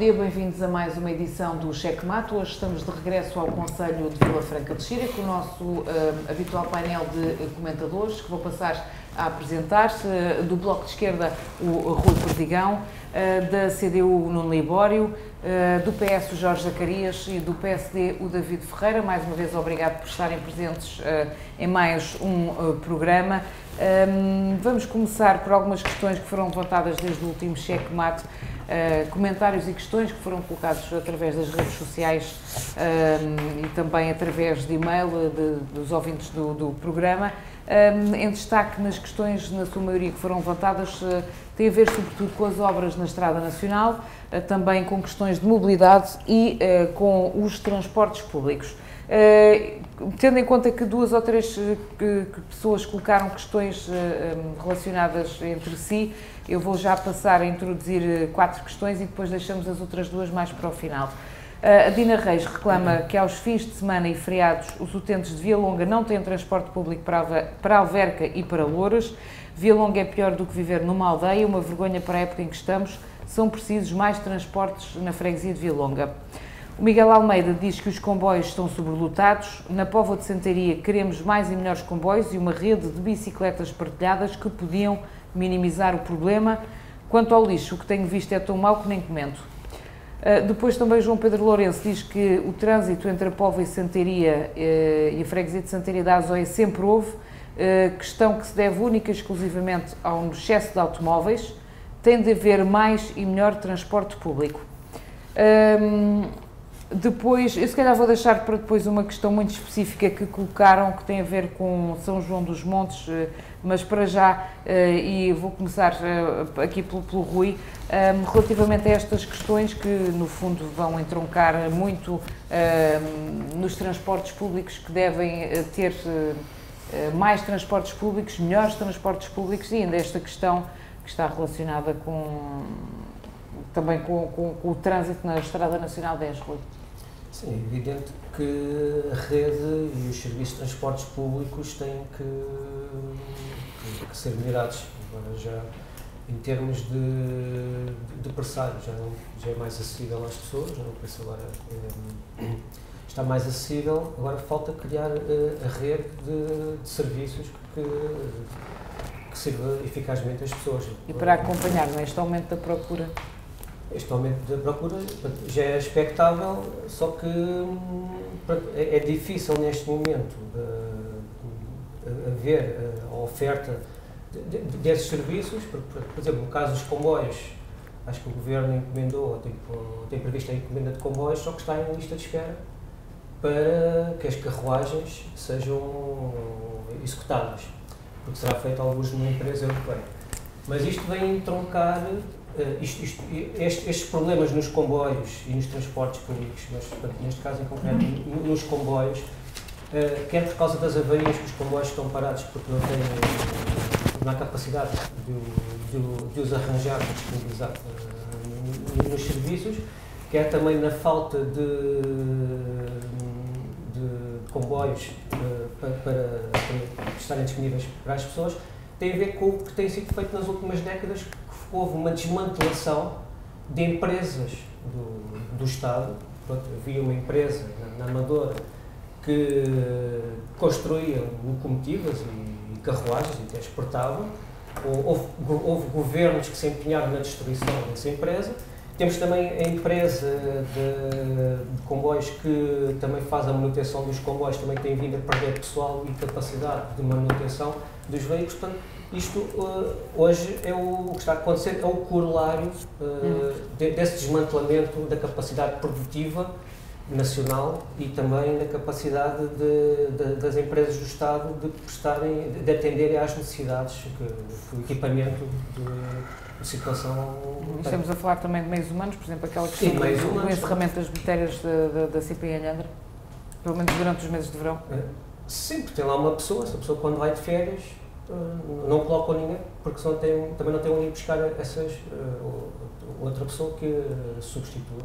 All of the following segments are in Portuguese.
Dia, bem-vindos a mais uma edição do Cheque Mato. Hoje estamos de regresso ao Conselho de Vila Franca de Xira com o nosso uh, habitual painel de comentadores, que vou passar a apresentar-se. Uh, do Bloco de Esquerda, o Rui Perdigão, uh, da CDU, o Nuno Libório, do PS, o Jorge Zacarias e do PSD, o David Ferreira. Mais uma vez, obrigado por estarem presentes em mais um programa. Um, vamos começar por algumas questões que foram levantadas desde o último cheque mate, uh, comentários e questões que foram colocados através das redes sociais um, e também através de e-mail de, dos ouvintes do, do programa. Um, em destaque nas questões, na sua maioria, que foram levantadas, uh, tem a ver sobretudo com as obras na Estrada Nacional, uh, também com questões de mobilidade e com os transportes públicos. Uh, tendo em conta que duas ou três eh, que, que pessoas colocaram questões uh, relacionadas entre si, eu vou já passar a introduzir quatro questões e depois deixamos as outras duas mais para o final. Uh, a Dina Reis reclama que aos fins de semana e feriados os utentes de Via Longa não têm transporte público para, para Alverca e para Louras. Via Longa é pior do que viver numa aldeia, uma vergonha para a época em que estamos. São precisos mais transportes na freguesia de Via Longa. O Miguel Almeida diz que os comboios estão sobrelotados. Na Póvoa de Santaria queremos mais e melhores comboios e uma rede de bicicletas partilhadas que podiam minimizar o problema. Quanto ao lixo, o que tenho visto é tão mau que nem comento. Uh, depois também João Pedro Lourenço diz que o trânsito entre a Póvoa e Santaria uh, e a freguesia de Santaria da Azóia sempre houve, uh, questão que se deve única e exclusivamente ao excesso de automóveis, tem de haver mais e melhor transporte público. Depois, eu se calhar vou deixar para depois uma questão muito específica que colocaram, que tem a ver com São João dos Montes, eh, mas para já, eh, e vou começar eh, aqui pelo, pelo Rui, relativamente a estas questões que, no fundo, vão entroncar muito nos transportes públicos, que devem ter mais transportes públicos, melhores transportes públicos, e ainda esta questão que está relacionada com também com, com, com o trânsito na Estrada Nacional 10, Rui. Sim, é evidente que a rede e os serviços de transportes públicos têm que, que ser melhorados. Agora já em termos de, de, pressário, já, já é mais acessível às pessoas, já não penso agora é, está mais acessível, agora falta criar uh, a rede de, de serviços que, que sirva eficazmente às pessoas. E para acompanhar não é, aumento da procura este aumento da procura já é expectável, só que hum, é, é difícil neste momento haver a oferta desses serviços, por, exemplo, no caso dos comboios, acho que o Governo encomendou, tem, tem previsto a encomenda de comboios, só que está em lista de espera para que as carruagens sejam executadas, porque será feito alguns numa empresa europeia. Mas isto vem entroncar Uh, isto, isto, este, estes problemas nos comboios e nos transportes públicos, mas neste caso em concreto nos comboios, uh, quer por causa das avarias que os comboios estão parados porque não têm há capacidade de, de, de os arranjar para disponibilizar uh, nos serviços, quer também na falta de, de comboios para, para, para estarem disponíveis para as pessoas, tem a ver com o que tem sido feito nas últimas décadas houve uma desmantelação de empresas do, do Estado. Pronto, havia uma empresa na, na Amadora que construía locomotivas e, e carruagens e até exportavam. Houve, houve, governos que se empenharam na destruição dessa empresa. Temos também a empresa de, de, comboios que também faz a manutenção dos comboios, também tem vindo a perder pessoal e capacidade de manutenção dos veículos. Portanto, isto uh, hoje é o, o, que está a acontecer, é o corolário uh, de, desse desmantelamento da capacidade produtiva nacional e também da capacidade de, de, das empresas do Estado de prestarem, de atenderem às necessidades que, que o equipamento de, de situação. Estamos a falar também de meios humanos, por exemplo, aquela questão do, do encerramento das matérias da, da CPI Alhandra, pelo menos durante os meses de verão. É. Sempre tem lá uma pessoa, essa pessoa quando vai de férias não colocam ninguém, porque senão tem, também não tem onde ir buscar essas, uh, outra pessoa que substitua.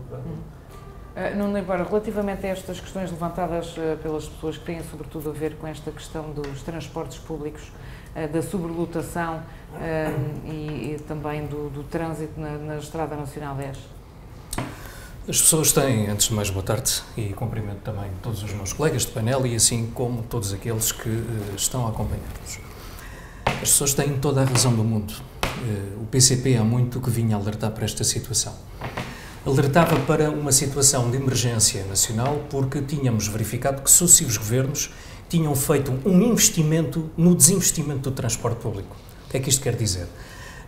Uh, Nuno Leibar, relativamente a estas questões levantadas uh, pelas pessoas que têm sobretudo a ver com esta questão dos transportes públicos, uh, da sobrelotação e, e, também do, do trânsito na, na, Estrada Nacional 10? As pessoas têm, antes de mais, boa tarde e cumprimento também todos os meus colegas de painel e assim como todos aqueles que uh, estão a acompanhar-nos. As pessoas têm toda a razão do mundo. Uh, o PCP há muito que vinha alertar para esta situação. Alertava para uma situação de emergência nacional porque tínhamos verificado que sucessivos governos tinham feito um investimento no desinvestimento do transporte público. O que é que isto quer dizer?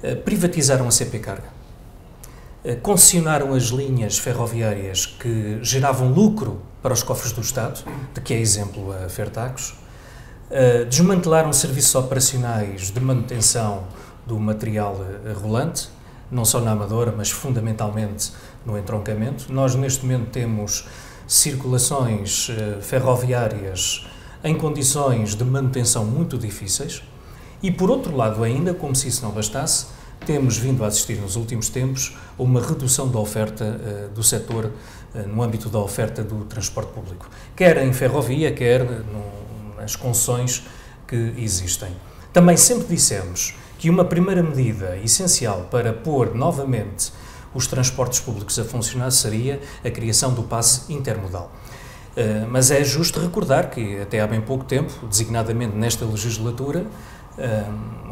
Uh, privatizaram a CP Carga eh, concessionaram as linhas ferroviárias que geravam lucro para os cofres do Estado, de que é exemplo a Fertacos, eh, desmantelaram serviços operacionais de manutenção do material eh, rolante, não só na Amadora, mas fundamentalmente no entroncamento. Nós, neste momento, temos circulações ferroviárias em condições de manutenção muito difíceis. E, por outro lado, ainda, como se isso não bastasse, temos vindo a assistir nos últimos tempos a uma redução da oferta uh, do setor uh, no âmbito da oferta do transporte público, quer em ferrovia, quer no, nas concessões que existem. Também sempre dissemos que uma primeira medida essencial para pôr novamente os transportes públicos a funcionar seria a criação do passe intermodal. Uh, mas é justo recordar que até há bem pouco tempo, designadamente nesta legislatura,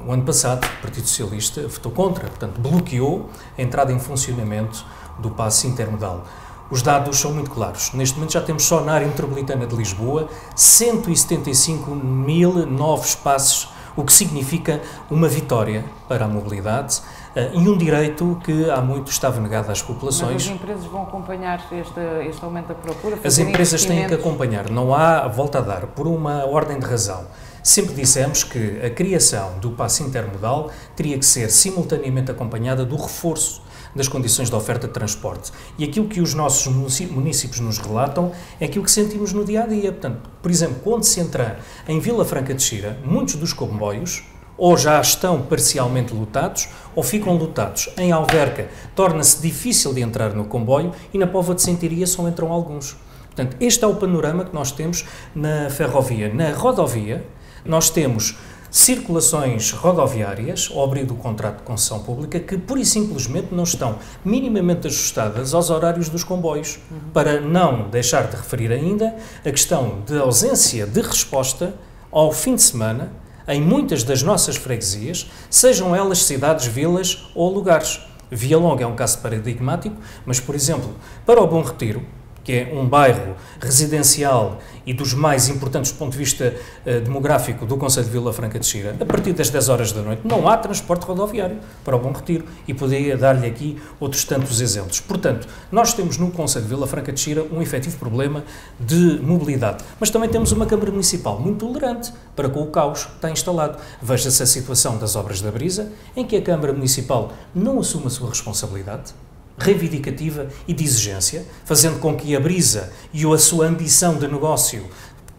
o ano passado, o Partido Socialista votou contra, portanto, bloqueou a entrada em funcionamento do passe intermodal. Os dados são muito claros. Neste momento já temos só na área metropolitana de Lisboa 175 mil novos passes, o que significa uma vitória para a mobilidade uh, e um direito que há muito estava negado às populações. Mas as empresas vão acompanhar este, este aumento da procura? As empresas têm que acompanhar, não há volta a dar, por uma ordem de razão. Sempre dissemos que a criação do passe intermodal teria que ser simultaneamente acompanhada do reforço das condições de oferta de transporte. E aquilo que os nossos municípios nos relatam é aquilo que sentimos no dia a dia. Portanto, por exemplo, quando se entra em Vila Franca de Xira, muitos dos comboios ou já estão parcialmente lotados ou ficam lotados. Em Alverca torna-se difícil de entrar no comboio e na Pova de Sentiria só entram alguns. Portanto, este é o panorama que nós temos na ferrovia. Na rodovia, nós temos circulações rodoviárias ao abrir do contrato de concessão pública que, pura e simplesmente, não estão minimamente ajustadas aos horários dos comboios, uhum. para não deixar de referir ainda a questão de ausência de resposta ao fim de semana em muitas das nossas freguesias, sejam elas cidades, vilas ou lugares. Via Longa é um caso paradigmático, mas, por exemplo, para o Bom Retiro, que é um bairro residencial e dos mais importantes do ponto de vista uh, demográfico do Conselho de Vila Franca de Xira, a partir das 10 horas da noite não há transporte rodoviário para o Bom Retiro e poderia dar-lhe aqui outros tantos exemplos. Portanto, nós temos no Conselho de Vila Franca de Xira um efetivo problema de mobilidade, mas também temos uma Câmara Municipal muito tolerante para com o caos que está instalado. Veja-se a situação das obras da Brisa, em que a Câmara Municipal não assume a sua responsabilidade, reivindicativa e de exigência, fazendo com que a brisa e a sua ambição de negócio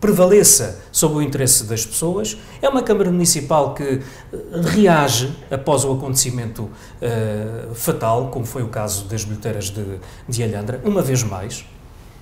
prevaleça sobre o interesse das pessoas. É uma Câmara Municipal que eh, reage após o acontecimento uh, fatal, como foi o caso das bilheteiras de, de Alhandra, uma vez mais.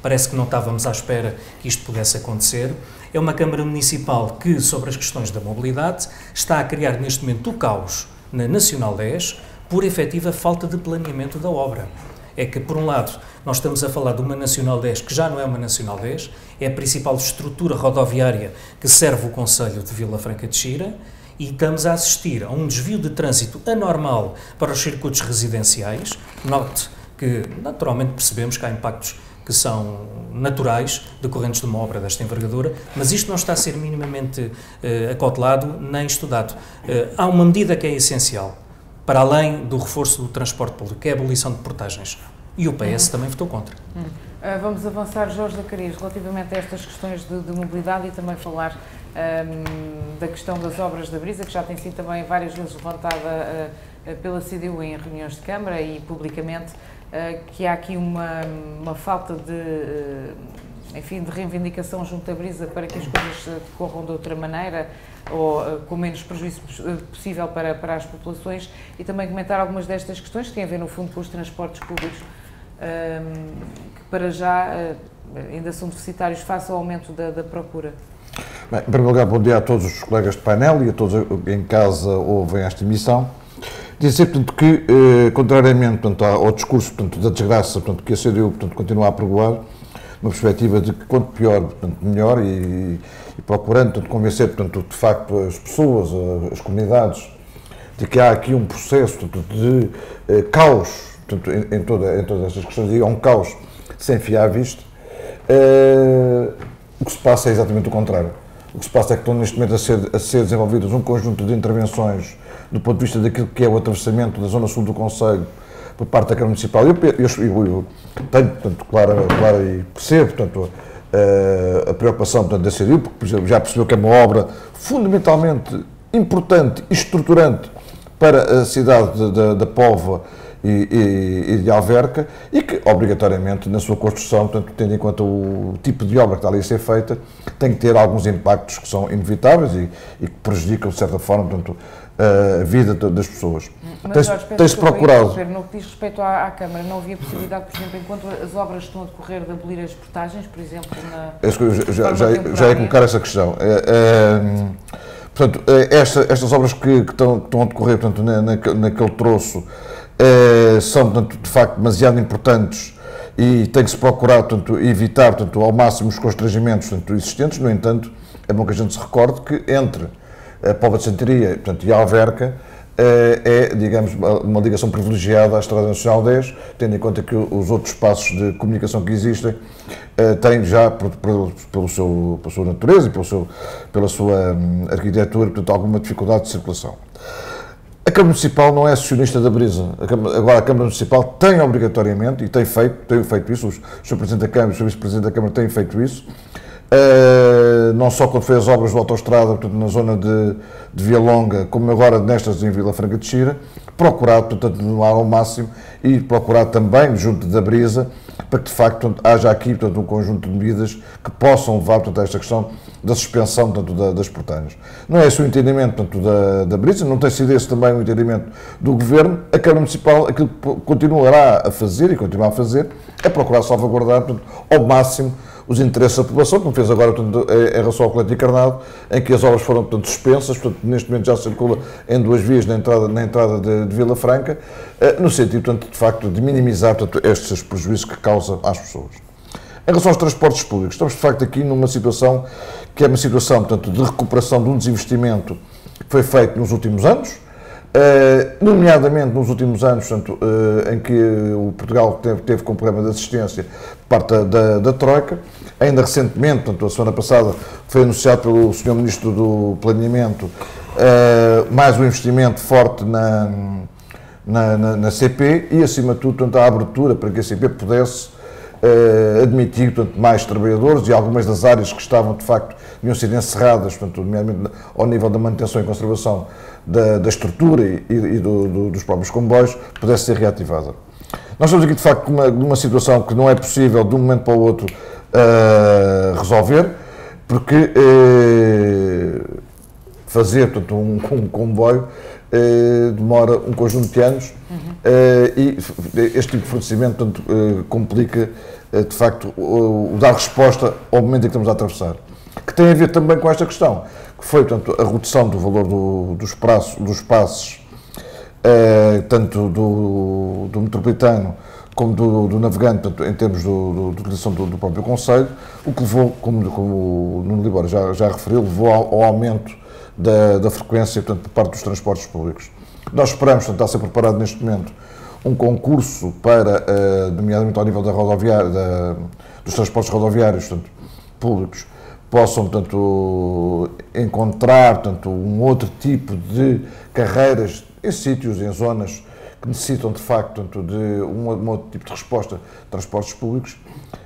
Parece que não estávamos à espera que isto pudesse acontecer. É uma Câmara Municipal que, sobre as questões da mobilidade, está a criar neste momento o caos na Nacional 10, por efetiva falta de planeamento da obra. É que, por um lado, nós estamos a falar de uma Nacional 10 que já não é uma Nacional 10, é a principal estrutura rodoviária que serve o Conselho de Vila Franca de Xira, e estamos a assistir a um desvio de trânsito anormal para os circuitos residenciais. Note que, naturalmente, percebemos que há impactos que são naturais, decorrentes de uma obra desta envergadura, mas isto não está a ser minimamente uh, acautelado nem estudado. Uh, há uma medida que é essencial, para além do reforço do transporte público, que é a abolição de portagens. E o PS uhum. também votou contra. Uhum. Uh, vamos avançar, Jorge Zacarias, relativamente a estas questões de, de mobilidade e também falar um, da questão das obras da Brisa, que já tem sido também várias vezes levantada uh, pela CDU em reuniões de Câmara e publicamente, uh, que há aqui uma, uma falta de, enfim, de reivindicação junto à Brisa para que as coisas decorram de outra maneira ou uh, com menos prejuízo eh, possível para, para as populações e também comentar algumas destas questões que têm a ver, no fundo, com os transportes públicos, ehm, que para já uh, ainda são deficitários face ao aumento da, da procura. Bem, em primeiro lugar, bom dia a todos os colegas de painel e a todos em casa ouvem esta emissão. Dizer, portanto, que, eh, contrariamente portanto, ao discurso portanto, da desgraça portanto, que a CDU portanto, continua a pregoar, uma perspectiva de que quanto pior, portanto, melhor, e procurando portanto, convencer portanto, de facto as pessoas, as comunidades, de que há aqui um processo portanto, de eh, caos portanto, em, em, toda, em todas estas questões, e é um caos sem fio à vista, eh, o que se passa é exatamente o contrário. O que se passa é que estão neste momento a ser, a ser desenvolvidas um conjunto de intervenções do ponto de vista daquilo que é o atravessamento da zona sul do Conselho por parte da Câmara Municipal. Eu, eu, eu, eu tenho, portanto, claro, claro e percebo, portanto, a, a preocupação portanto, da CDU, porque já percebeu que é uma obra fundamentalmente importante e estruturante para a cidade da Póvoa e, e, e, de Alverca e que, obrigatoriamente, na sua construção, portanto, tendo em conta o tipo de obra que está ali a ser feita, tem que ter alguns impactos que são inevitáveis e, e que prejudicam, de certa forma, portanto, a vida das pessoas. Mas, tens, tens procurado. No que diz respeito à, à, Câmara, não havia possibilidade, por exemplo, enquanto as obras estão a decorrer, de abolir as portagens, por exemplo, na. É já, já, já ia colocar essa questão. É, é, portanto, é, esta, estas obras que, que, estão, que, estão, a decorrer portanto, na, na, naquele troço é, são, portanto, de facto, demasiado importantes e tem que se procurar portanto, evitar portanto, ao máximo os constrangimentos portanto, existentes. No entanto, é bom que a gente se recorde que entre a Póvoa de Santaria portanto, e a Alverca é, digamos, uma ligação privilegiada à Estrada Nacional 10, tendo em conta que os outros espaços de comunicação que existem eh, têm já, pelo seu, pela sua natureza e pelo seu, pela sua hum, arquitetura, portanto, alguma dificuldade de circulação. A Câmara Municipal não é acionista da Brisa. A Câmara, agora, a Câmara Municipal tem obrigatoriamente, e tem feito, tem feito isso, o Sr. Presidente da Câmara o Sr. Vice-Presidente da Câmara têm feito isso, não só quando fez as obras de autostrada portanto, na zona de, de Via Longa, como agora nestas em Vila Franca de Xira, procurar, portanto, atenuar ao máximo e procurar também, junto da Brisa, para que de facto haja aqui portanto, um conjunto de medidas que possam levar portanto, a esta questão da suspensão portanto, da, das portagens. Não é esse o entendimento portanto, da, da Brisa, não tem sido esse também o entendimento do Governo. A Câmara Municipal, aquilo que continuará a fazer e continuar a fazer, é procurar salvaguardar portanto, ao máximo os interesses da população, como fez agora portanto, em relação ao colete encarnado, em que as obras foram portanto, suspensas, portanto, neste momento já circula em duas vias na entrada, na entrada de, de Vila Franca, eh, no sentido, portanto, de facto, de minimizar portanto, estes prejuízos que causa às pessoas. Em relação aos transportes públicos, estamos de facto aqui numa situação que é uma situação portanto, de recuperação de um desinvestimento que foi feito nos últimos anos, Uh, nomeadamente nos últimos anos, portanto, uh, em que o Portugal teve, teve com problema de assistência por parte da, da, Troika. Ainda recentemente, portanto, a semana passada, foi anunciado pelo Sr. Ministro do Planeamento uh, mais um investimento forte na, na, na, na, CP e, acima de tudo, portanto, a abertura para que a CP pudesse admitir portanto, mais trabalhadores e algumas das áreas que estavam, de facto, iam ser encerradas, portanto, nomeadamente ao nível da manutenção e conservação da, da estrutura e, e do, do, dos próprios comboios, pudesse ser reativada. Nós estamos aqui, de facto, numa, numa situação que não é possível, de um momento para o outro, uh, resolver, porque uh, fazer portanto, um, um comboio uh, demora um conjunto de anos uhum. e este tipo de fornecimento portanto, complica, de facto, o, o dar resposta ao momento em que estamos a atravessar. Que tem a ver também com esta questão que foi, portanto, a redução do valor do, dos, praços, dos passes, eh, tanto do, do, metropolitano como do, do navegante, portanto, em termos do, de utilização do, do, próprio Conselho, o que levou, como, como o Nuno Libório já, já referiu, levou ao, ao aumento da, da, frequência portanto, por parte dos transportes públicos. Nós esperamos, portanto, está a ser preparado neste momento um concurso para, eh, nomeadamente ao nível da rodoviária, da, dos transportes rodoviários portanto, públicos, possam, portanto, encontrar, portanto, um outro tipo de carreiras em sítios, em zonas que necessitam, de facto, portanto, de um, um outro tipo de resposta transportes públicos.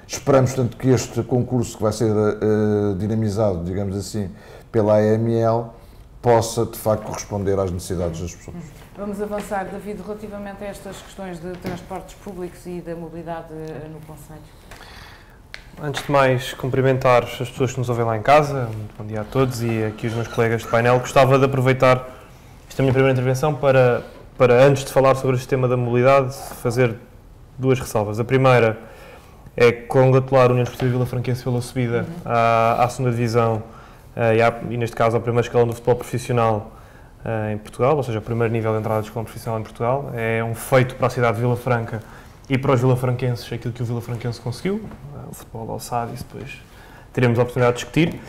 Esperamos, portanto, que este concurso que vai ser uh, dinamizado, digamos assim, pela AML, possa, de facto, corresponder às necessidades das pessoas. Vamos avançar, David, relativamente a estas questões de transportes públicos e da mobilidade eh, no Conselho. Antes de mais, cumprimentar as pessoas que nos ouvem lá em casa. Muito bom dia a todos e aqui os meus colegas de painel. Gostava de aproveitar esta minha primeira intervenção para, para antes de falar sobre o sistema da mobilidade, fazer duas ressalvas. A primeira é congratular a União Desportiva Vila Franquense pela subida uhum. à, à segunda divisão uh, e, à, e, neste caso, ao primeiro escalão do futebol profissional uh, em Portugal, ou seja, o primeiro nível de entrada de escola profissional em Portugal. É um feito para a cidade de Vila Franca e para os vilafranquenses aquilo que o vilafranquense conseguiu, futebol alçado, isso depois teremos a oportunidade de discutir.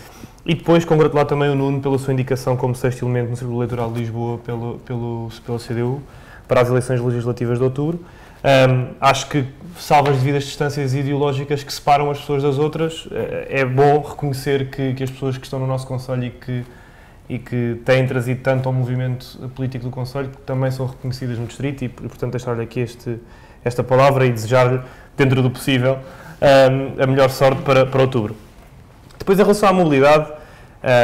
E depois congratular também o Nuno pela sua indicação como sexto elemento no Círculo Eleitoral de Lisboa pelo, pelo, pela CDU para as eleições legislativas de outubro. Um, acho que, salvo as devidas distâncias ideológicas que separam as pessoas das outras, eh, é bom reconhecer que, que as pessoas que estão no nosso Conselho e que, e que têm trazido tanto ao movimento político do Conselho também são reconhecidas no Distrito e, portanto, deixar-lhe aqui este, esta palavra e desejar-lhe, dentro do possível, um, a melhor sorte para, para outubro. Depois, em relação à mobilidade,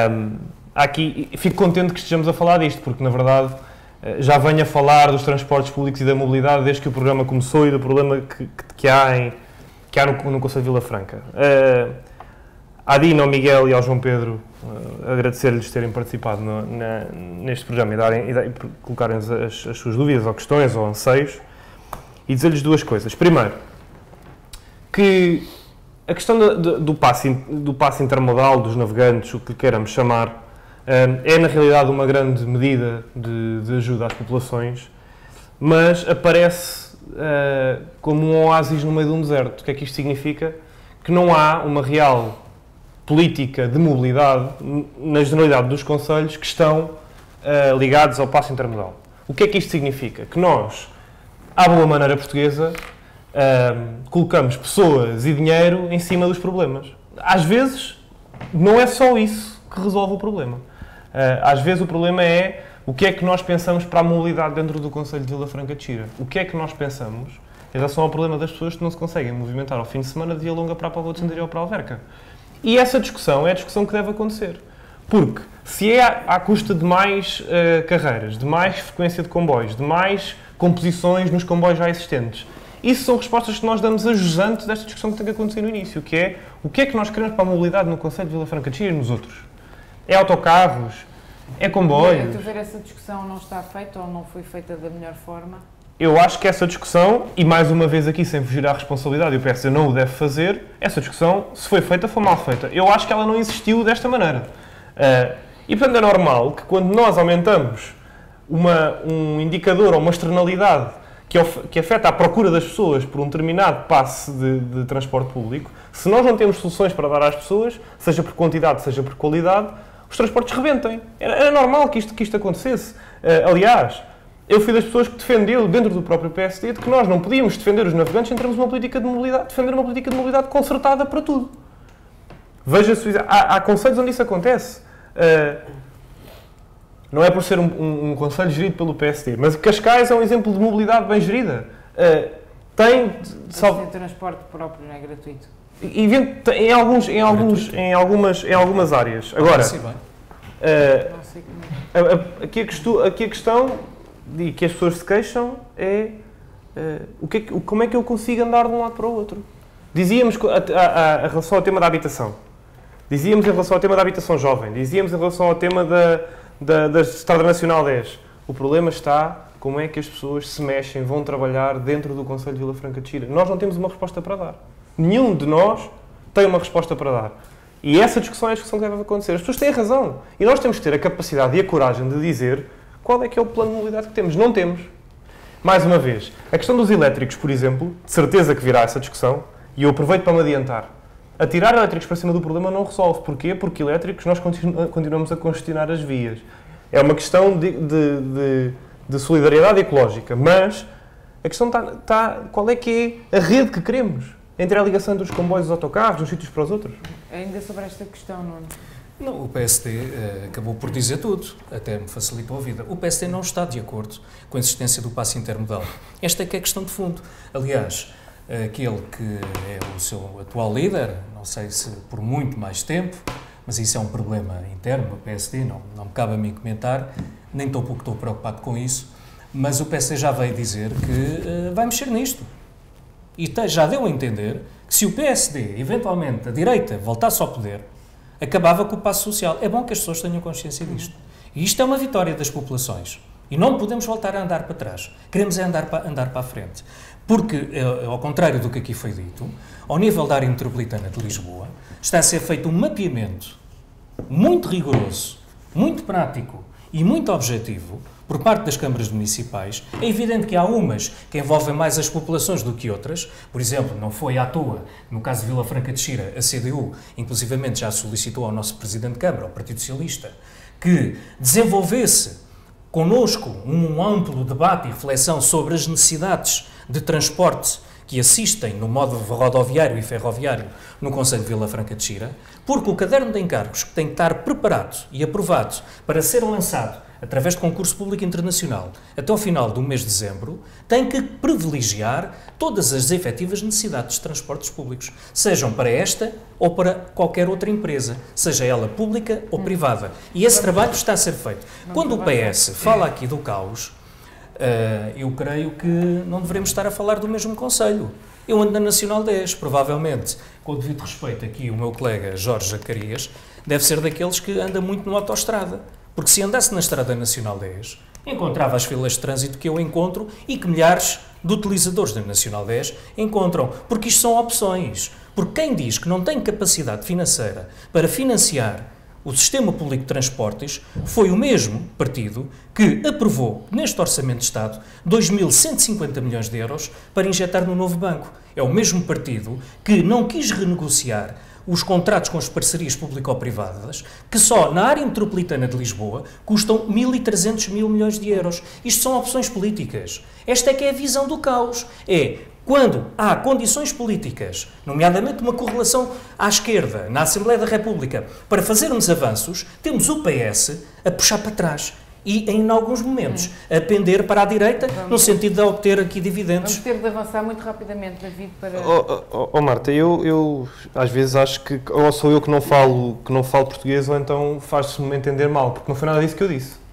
um, aqui, fico contente que estejamos a falar disto, porque, na verdade, eh, já venho a falar dos transportes públicos e da mobilidade desde que o programa começou e do problema que, que há, em, que há no, no Conselho de Vila Franca. Uh, à Dina, ao Miguel e ao João Pedro, uh, agradecer-lhes terem participado no, na, neste programa e, darem, e, colocarem as, as, suas dúvidas ou questões ou anseios e dizer-lhes duas coisas. Primeiro, que a questão do, do, passe, do passe intermodal dos navegantes, o que queiramos chamar, é na realidade uma grande medida de, de ajuda às populações, mas aparece uh, como um oásis no meio de um deserto. O que é que isto significa? Que não há uma real política de mobilidade na generalidade dos conselhos que estão uh, ligados ao passo intermodal. O que é que isto significa? Que nós, à boa maneira portuguesa, uh, colocamos pessoas e dinheiro em cima dos problemas. Às vezes, não é só isso que resolve o problema. Eh, às vezes o problema é o que é que nós pensamos para a mobilidade dentro do Conselho de Vila Franca de Xira. O que é que nós pensamos em relação ao problema das pessoas que não se conseguem movimentar ao fim de semana de Longa para a Póvoa de Sandaria ou para a Alverca. E essa discussão é a discussão que deve acontecer. Porque se é à, custa de mais uh, carreiras, de mais frequência de comboios, de mais composições nos comboios já existentes, isso são respostas que nós damos a jusante desta discussão que tem que acontecer no início, que é o que é que nós queremos para a mobilidade no Conselho de Vila Franca de Xira e nos outros. É autocarros? É comboios? Tu ver essa discussão não está feita ou não foi feita da melhor forma? Eu acho que essa discussão, e mais uma vez aqui sem fugir à responsabilidade, e o PSD não o deve fazer, essa discussão, se foi feita, foi mal feita. Eu acho que ela não existiu desta maneira. Uh, e portanto é normal que quando nós aumentamos uma, um indicador ou uma externalidade que, que afeta a procura das pessoas por um determinado passe de, de transporte público, se nós não temos soluções para dar às pessoas, seja por quantidade, seja por qualidade, os transportes rebentem. Era, era normal que isto, que isto acontecesse. Uh, aliás, eu fui das pessoas que defendeu, dentro do próprio PSD, de que nós não podíamos defender os navegantes em termos de uma política de mobilidade, defender uma política de mobilidade concertada para tudo. Veja-se, há, há conselhos onde isso acontece. Uh, não é por ser um, um, um, conselho gerido pelo PSD, mas Cascais é um exemplo de mobilidade bem gerida. Uh, tem... Só... transporte próprio, não é gratuito em, alguns, em, alguns, em, algumas, em algumas áreas. Agora, uh, aqui, a questão, aqui a questão de que as pessoas se queixam é, uh, o que é como é que eu consigo andar de um lado para o outro. Dizíamos a, a, a, em relação ao tema da habitação, dizíamos em relação ao tema da habitação jovem, dizíamos em relação ao tema da, da, da Estrada Nacional 10. O problema está como é que as pessoas se mexem, vão trabalhar dentro do Conselho de Vila Franca de Xira. Nós não temos uma resposta para dar. Nenhum de nós tem uma resposta para dar. E essa discussão é a discussão que deve acontecer. As pessoas têm razão. E nós temos que ter a capacidade e a coragem de dizer qual é que é o plano de mobilidade que temos. Não temos. Mais uma vez, a questão dos elétricos, por exemplo, de certeza que virá essa discussão, e eu aproveito para me adiantar. Atirar elétricos para cima do problema não resolve. Porquê? Porque elétricos nós continu continuamos a congestionar as vias. É uma questão de, de, de, de solidariedade ecológica, mas a questão está, está qual é que é a rede que queremos entre a ligação dos comboios e autocarros, uns sítios para os outros? Ainda sobre esta questão, Nuno. Não, o PSD uh, eh, acabou por dizer tudo, até me facilitou a vida. O PSD não está de acordo com a existência do passo intermodal. Esta é que é a questão de fundo. Aliás, aquele que é o seu atual líder, não sei se por muito mais tempo, mas isso é um problema interno do PSD, não, não me cabe a mim comentar, nem tão pouco estou preocupado com isso, mas o PSD já veio dizer que uh, vai mexer nisto e já deu a entender que se o PSD, eventualmente a direita, voltasse ao poder, acabava com o passo social. É bom que as pessoas tenham consciência disto. E isto é uma vitória das populações. E não podemos voltar a andar para trás. Queremos é andar para, andar para a frente. Porque, eh, ao contrário do que aqui foi dito, ao nível da área metropolitana de Lisboa, está a ser feito um mapeamento muito rigoroso, muito prático e muito objetivo por parte das câmaras municipais. É evidente que há umas que envolvem mais as populações do que outras. Por exemplo, não foi à toa, no caso de Vila Franca de Xira, a CDU, inclusivamente já solicitou ao nosso Presidente de Câmara, ao Partido Socialista, que desenvolvesse conosco um amplo debate e reflexão sobre as necessidades de transporte que assistem no modo rodoviário e ferroviário no Conselho de Vila Franca de Xira, porque o caderno de encargos que tem que estar preparado e aprovado para ser lançado através de concurso público internacional até ao final do mês de dezembro, tem que privilegiar todas as efetivas necessidades de transportes públicos, sejam para esta ou para qualquer outra empresa, seja ela pública ou privada. E esse trabalho está a ser feito. Quando o PS fala aqui do caos, eu creio que não devemos estar a falar do mesmo Conselho. Eu ando na Nacional 10, provavelmente, com o devido respeito aqui, o meu colega Jorge Zacarias deve ser daqueles que anda muito na autoestrada. Porque se andasse na Estrada Nacional 10, encontrava as filas de trânsito que eu encontro e que milhares de utilizadores da Nacional 10 encontram. Porque isto são opções. Porque quem diz que não tem capacidade financeira para financiar o sistema público de transportes foi o mesmo partido que aprovou, neste Orçamento de Estado, 2.150 milhões de euros para injetar no novo banco. É o mesmo partido que não quis renegociar os contratos com as parcerias público-privadas, que só na área metropolitana de Lisboa custam 1.300 mil milhões de euros. Isto são opções políticas. Esta é que é a visão do caos. É quando há condições políticas, nomeadamente uma correlação à esquerda, na Assembleia da República, para fazermos avanços, temos o PS a puxar para trás e, em alguns momentos, a pender para a direita, vamos no sentido de obter aqui dividendos. Vamos ter de avançar muito rapidamente, David, para... Oh, oh, oh Marta, eu, eu às vezes acho que ou sou eu que não falo, que não falo português ou então faz-se-me entender mal, porque não foi nada disso que eu disse.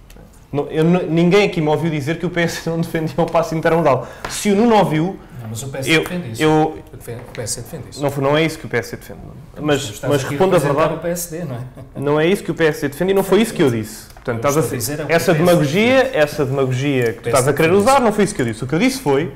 Não, eu, ninguém aqui me ouviu dizer que o PS não defendia o passo intermodal. Se o Nuno ouviu, mas o PSD eu, defende isso. Eu, o PSD defende isso. Não, não é isso que o PSD defende. Mas, mas responda a verdade. O PSD, não, é? não é isso que o PSD defende e não foi isso que eu disse. Portanto, estás a dizer é essa demagogia, essa demagogia que tu estás a querer usar, não foi isso que eu disse. O que eu disse foi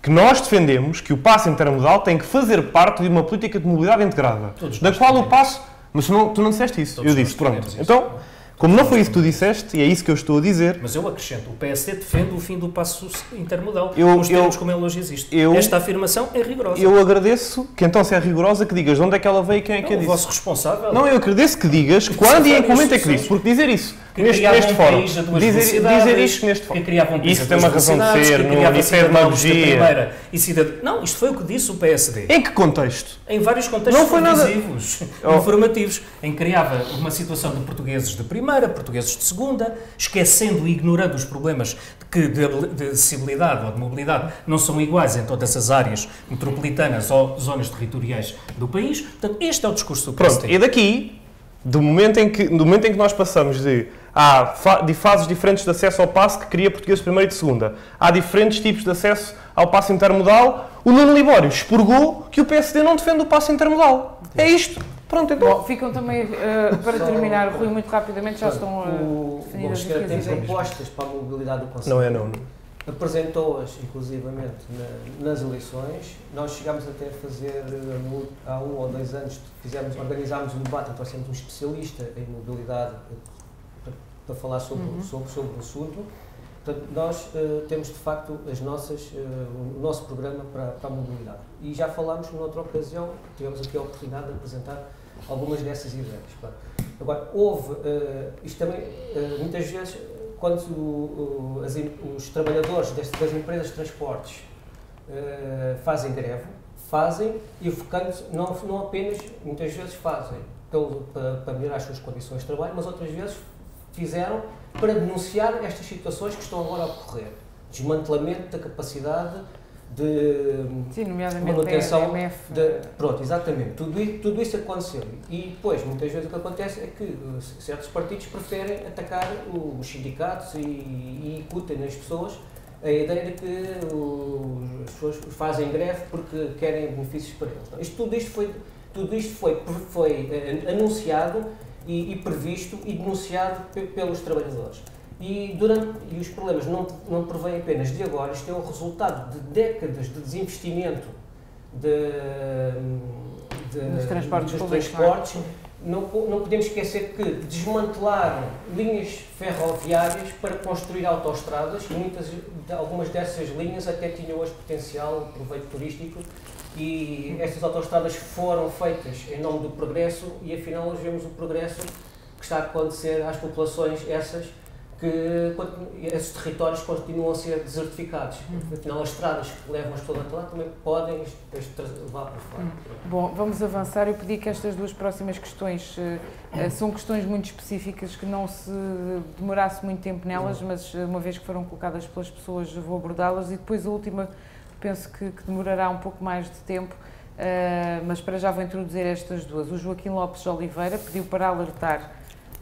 que nós defendemos que o passo intermodal tem que fazer parte de uma política de mobilidade integrada, Todos da qual o passo. Mas tu não, tu não disseste isso. Todos eu disse, pronto. Então. Como não foi isso que tu disseste, e é isso que eu estou a dizer. Mas eu acrescento: o PSD defende o fim do passo intermodal, eu, os termos eu, como ele hoje existe. Eu, Esta afirmação é rigorosa. Eu agradeço que, então, se é rigorosa, que digas de onde é que ela veio e quem é que não, a disse. O vosso responsável. Não, eu agradeço que digas quando e em que momento é que disse. Porque dizer isso que neste, neste um fórum. Dizer, dizer isto neste fórum. Um isso tem uma razão de ser, não, isso é demagogia. E cidad... Não, isto foi o que disse o PSD. Em que contexto? Em vários contextos não foi nada... oh. informativos, em que criava uma situação de portugueses de primeira, portugueses de segunda, esquecendo e ignorando os problemas que de, de acessibilidade ou de mobilidade não são iguais em todas as áreas metropolitanas ou zonas territoriais do país. Portanto, este é o discurso do PSD. Pronto, e daqui, do momento em que, do momento em que nós passamos de Há fa de fases diferentes de acesso ao passe que cria português de primeira e de segunda. Há diferentes tipos de acesso ao passe intermodal. O Nuno Libório expurgou que o PSD não defende o passe intermodal. É isto. Pronto, então. Bom, ficam também, uh, para terminar, Rui, muito rapidamente, já estão uh, definidas as tem propostas para a mobilidade do Conselho. Não é, não. Apresentou-as, inclusivamente, na, nas eleições. Nós chegámos até a fazer, uh, há um ou dois anos, fizemos, organizámos um debate, trouxemos um especialista em mobilidade para falar sobre, uhum. sobre, sobre o assunto. Portanto, nós uh, temos de facto as nossas, uh, o nosso programa para, para a mobilidade. E já falámos noutra ocasião, tivemos aqui a oportunidade de apresentar algumas dessas ideias. Claro. Agora, houve, uh, isto também, muitas vezes, quando o, as, os trabalhadores destas, das empresas de transportes fazem greve, fazem e focando não, não apenas, muitas vezes fazem pelo, para, para melhorar as suas condições de trabalho, mas outras vezes fizeram para denunciar estas situações que estão agora a ocorrer. Desmantelamento da capacidade de Sim, manutenção de, pronto, exatamente, tudo, tudo isso aconteceu e depois muitas vezes o que acontece é que uh, certos partidos preferem atacar os sindicatos e, e incutem nas pessoas a ideia de que as pessoas fazem greve porque querem benefícios para eles. Isto, tudo isto foi, tudo isto foi, foi uh, anunciado e, e previsto e denunciado pelos trabalhadores. E, durante, e os problemas não, não provêm apenas de agora, isto é o resultado de décadas de desinvestimento de, de, dos transportes, dos transportes não, não podemos esquecer que desmantelaram linhas ferroviárias para construir autoestradas e muitas, algumas dessas linhas até tinham hoje potencial, proveito turístico e essas autoestradas foram feitas em nome do progresso e afinal nós vemos o progresso que está a acontecer às populações essas que esses territórios continuam a ser desertificados. Uhum. Afinal, as estradas que levam as pessoas até lá também podem levar para fora. Uhum. Bom, vamos avançar. Eu pedi que estas duas próximas questões uh, são questões muito específicas, que não se demorasse muito tempo nelas, uhum. mas uma vez que foram colocadas pelas pessoas, vou abordá-las. E depois a última, penso que, que demorará um pouco mais de tempo. Uh, mas para já vou introduzir estas duas. O Joaquim Lopes de Oliveira pediu para alertar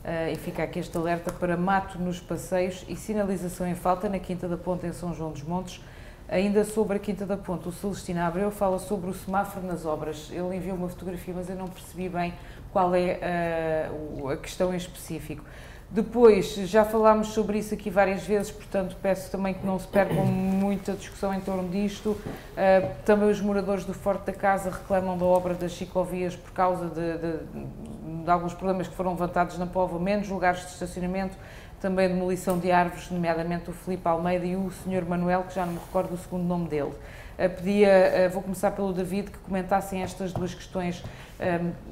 Uh, e fica aqui este alerta para mato nos passeios e sinalização em falta na Quinta da Ponte em São João dos Montes. Ainda sobre a Quinta da Ponte, o Celestino Abreu fala sobre o semáforo nas obras. Ele enviou uma fotografia, mas eu não percebi bem qual é uh, a questão em específico. Depois, já falámos sobre isso aqui várias vezes, portanto, peço também que não se percam muita discussão em torno disto. Uh, também os moradores do Forte da Casa reclamam da obra das ciclovias por causa de, de, de alguns problemas que foram levantados na Póvoa, menos lugares de estacionamento, também demolição de árvores, nomeadamente o Felipe Almeida e o Sr. Manuel, que já não me recordo o segundo nome dele. Uh, pedia, uh, vou começar pelo David, que comentassem estas duas questões.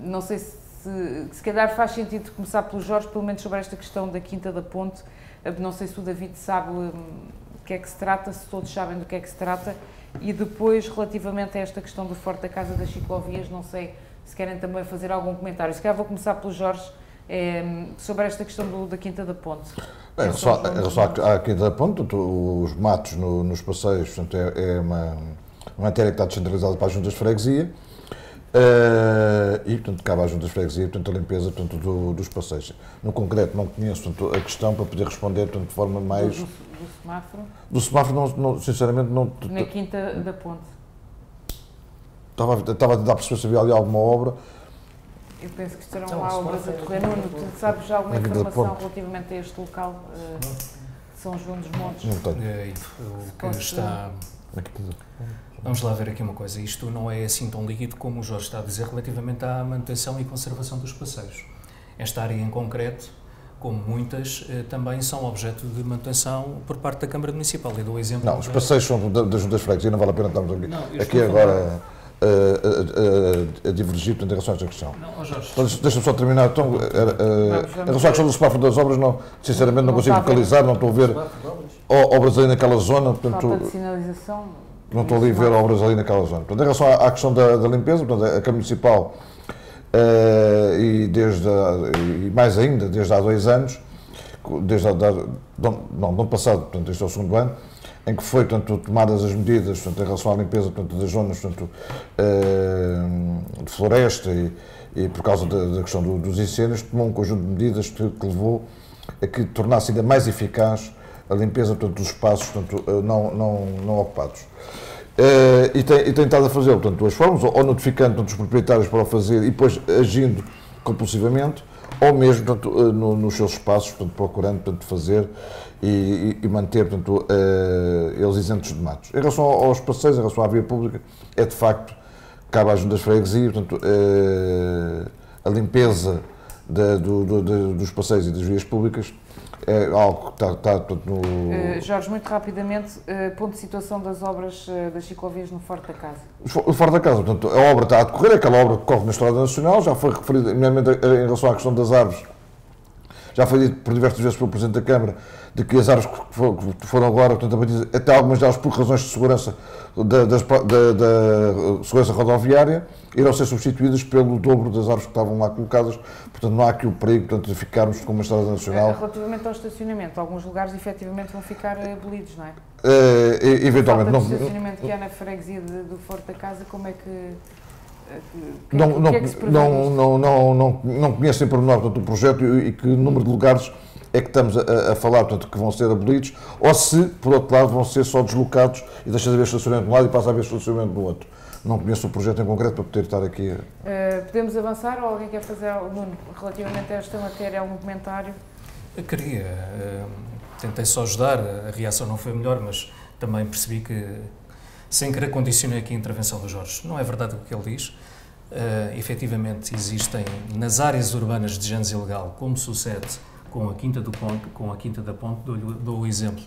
não sei se se, se calhar faz sentido começar pelo Jorge, pelo menos sobre esta questão da Quinta da Ponte. Eh, não sei se o David sabe um, do que é que se trata, se todos sabem do que é que se trata. E depois, relativamente a esta questão do Forte da Casa das Ciclovias, não sei se querem também fazer algum comentário. Se calhar vou começar pelo Jorge, é, sobre esta questão do, da Quinta da Ponte. Bem, em relação à, Quinta da Ponte, os matos no, nos passeios portanto, é, é uma, uma matéria que está descentralizada para as juntas de freguesia Uh, e, portanto, cabe às juntas de freguesia, portanto, a limpeza portanto, do, dos passeios. No concreto, não conheço portanto, a questão para poder responder portanto, de forma mais... Do, do semáforo? Do semáforo, não, não, sinceramente, não... Na Quinta da Ponte. Estava, estava a tentar perceber se havia ali alguma obra. Eu penso que estarão lá obras a decorrer. Nuno, tu sabes já alguma informação relativamente a este local uh, São João dos Montes? Não tenho. É, o que está... Vamos lá ver aqui uma coisa. Isto não é assim tão líquido como o Jorge está a dizer relativamente à manutenção e conservação dos passeios. Esta área em concreto, como muitas, eh, também são objeto de manutenção por parte da Câmara Municipal. E dou exemplo. Não, os passeios são das juntas freguesias, não vale a pena estarmos aqui, não, aqui agora. A, a, a, a, divergir em relação a esta questão. Não, Jorge. Deixa-me só terminar. Então, era, em relação à questão do semáforo das obras, não, sinceramente não, não consigo localizar, não estou a ver obras aí naquela zona. Portanto, Falta de sinalização não estou ali a ver obras ali naquela zona. Portanto, em relação à, à questão da, da, limpeza, portanto, a Câmara Municipal, uh, e, desde a, e mais ainda, desde há dois anos, desde a, da, não, no ano passado, portanto, este é o segundo ano, em que foi portanto, tomadas as medidas portanto, em relação à limpeza portanto, das zonas portanto, uh, de floresta e, e por causa da, da questão do, dos incêndios, tomou um conjunto de medidas que, que levou a que tornasse ainda mais eficaz a limpeza portanto, dos espaços portanto, eh, não, não, não ocupados. Uh, e, tem, e tem estado a fazer, portanto, duas formas, ou notificando portanto, os proprietários para o fazer e depois agindo compulsivamente, ou mesmo portanto, uh, no, nos seus espaços, portanto, procurando portanto, fazer e, e, manter portanto, uh, eles isentos de matos. Em relação aos passeios, em relação à via pública, é de facto, cabe às juntas freguesias, portanto, a limpeza de, do, do, dos passeios e das vias públicas é algo que está, está tudo no. Uh, Jorge, muito rapidamente, uh, ponto de situação das obras uh, das ciclovias no Forte da Casa. O Forte da Casa, portanto, a obra está a decorrer, aquela obra que corre na Estrada Nacional, já foi referida, nomeadamente em relação à questão das árvores, já foi dito por diversas vezes pelo Presidente da Câmara, de que as árvores que foram agora, portanto, até algumas delas por razões de segurança, da, da, da, segurança rodoviária, irão ser substituídas pelo dobro das árvores que estavam lá colocadas, portanto não há aqui o perigo portanto, de ficarmos com uma estrada nacional. É, relativamente ao estacionamento, alguns lugares efetivamente vão ficar abolidos, não é? é eventualmente não. O estacionamento que há na freguesia de, do Forte da Casa, como é que. Que não, não, é que não, não, não, não, não conhecem por menor portanto, o projeto e, e que número de lugares é que estamos a, a, falar, portanto, que vão ser abolidos, ou se, por outro lado, vão ser só deslocados e deixa de haver estacionamento de um lado e passa a haver estacionamento do outro. Não conheço o projeto em concreto para poder estar aqui. Uh, podemos avançar ou alguém quer fazer, Nuno, relativamente a esta matéria, algum comentário? Eu queria. Uh, tentei só ajudar, a reação não foi melhor, mas também percebi que, sem querer, condicionei aqui a intervenção do Jorge. Não é verdade o que ele diz. uh, efetivamente existem nas áreas urbanas de género ilegal, como sucede com a Quinta do Ponte, com a Quinta da Ponte, dou, dou o exemplo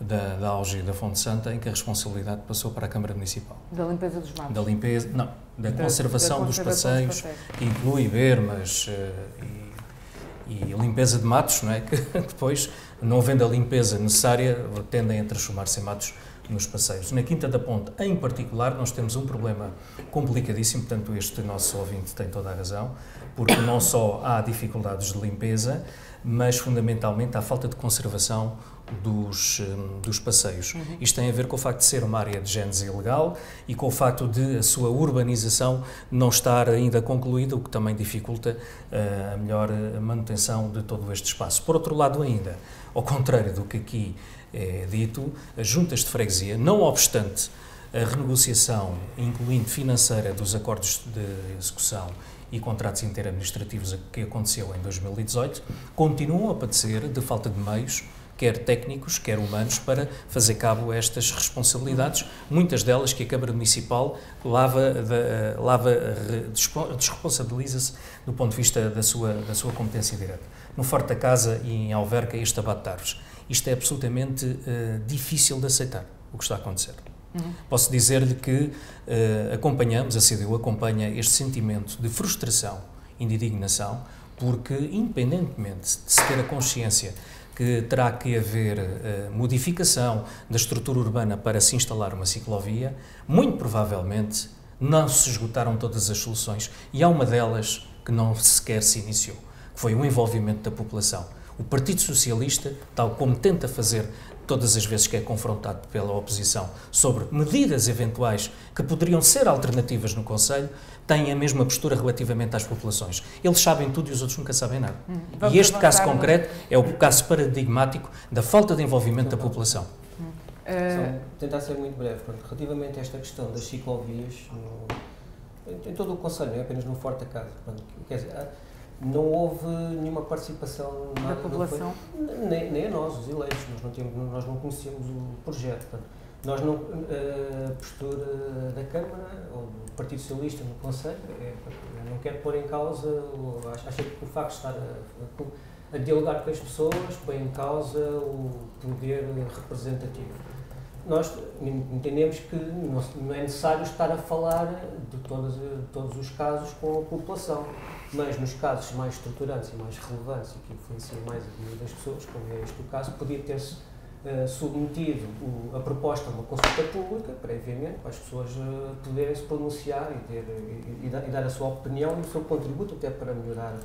da, da Auge e da Fonte Santa, em que a responsabilidade passou para a Câmara Municipal. Da limpeza dos matos? Da limpeza, não, da, da conservação, da dos, passeios, passeios, que inclui bermas uh, e, e, limpeza de matos, não é? que depois, não havendo a limpeza necessária, tendem a transformar-se em matos nos passeios. Na Quinta da Ponte, em particular, nós temos um problema complicadíssimo, portanto, este nosso ouvinte tem toda a razão, porque não só há dificuldades de limpeza, mas fundamentalmente há falta de conservação dos, hum, dos passeios. Uhum. Isto tem a ver com o facto de ser uma área de gênese ilegal e com o facto de a sua urbanização não estar ainda concluída, o que também dificulta uh, a melhor manutenção de todo este espaço. Por outro lado, ainda, ao contrário do que aqui é dito, as juntas de freguesia, não obstante a renegociação, incluindo financeira, dos acordos de execução e contratos interadministrativos que aconteceu em 2018, continuam a padecer de falta de meios, quer técnicos, quer humanos, para fazer cabo a estas responsabilidades, muitas delas que a Câmara Municipal lava, de, lava desresponsabiliza-se do ponto de vista da sua, da sua competência direta. No Forte da Casa e em Alverca, este abate de. Isto é absolutamente uh, difícil de aceitar, o que está a acontecer. Uhum. Posso dizer-lhe que uh, acompanhamos, a CDU acompanha este sentimento de frustração e de indignação, porque, independentemente de se ter a consciência que terá que haver uh, modificação da estrutura urbana para se instalar uma ciclovia, muito provavelmente não se esgotaram todas as soluções e há uma delas que não sequer se iniciou, que foi o envolvimento da população. O Partido Socialista, tal como tenta fazer todas as vezes que é confrontado pela oposição sobre medidas eventuais que poderiam ser alternativas no Conselho, tem a mesma postura relativamente às populações. Eles sabem tudo e os outros nunca sabem nada. Hum, e este caso concreto é o caso paradigmático da falta de envolvimento da população. Hum. Uh... Tentar ser muito breve. Pronto, relativamente a esta questão das ciclovias, no, em, todo o Conselho, não é apenas no Forte da Casa. Pronto, quer dizer, não houve nenhuma participação da população? Foi, nem, nem a nós, os eleitos, nós não, tínhamos, nós não conhecíamos o projeto. Portanto, nós não, a postura da Câmara ou do Partido Socialista no Conselho é, não quer pôr em causa, acha que o facto de estar a, a, dialogar com as pessoas põe em causa o poder representativo. Nós entendemos que não é necessário estar a falar de todos, de todos os casos com a população. Mas nos casos mais estruturantes e mais relevantes e que influenciam mais a vida das pessoas, como é este o caso, podia ter-se uh, submetido o, a proposta a uma consulta pública, previamente, para as pessoas uh, poderem se pronunciar e, ter, e, e, dar, e, dar, a sua opinião e o seu contributo até para melhorar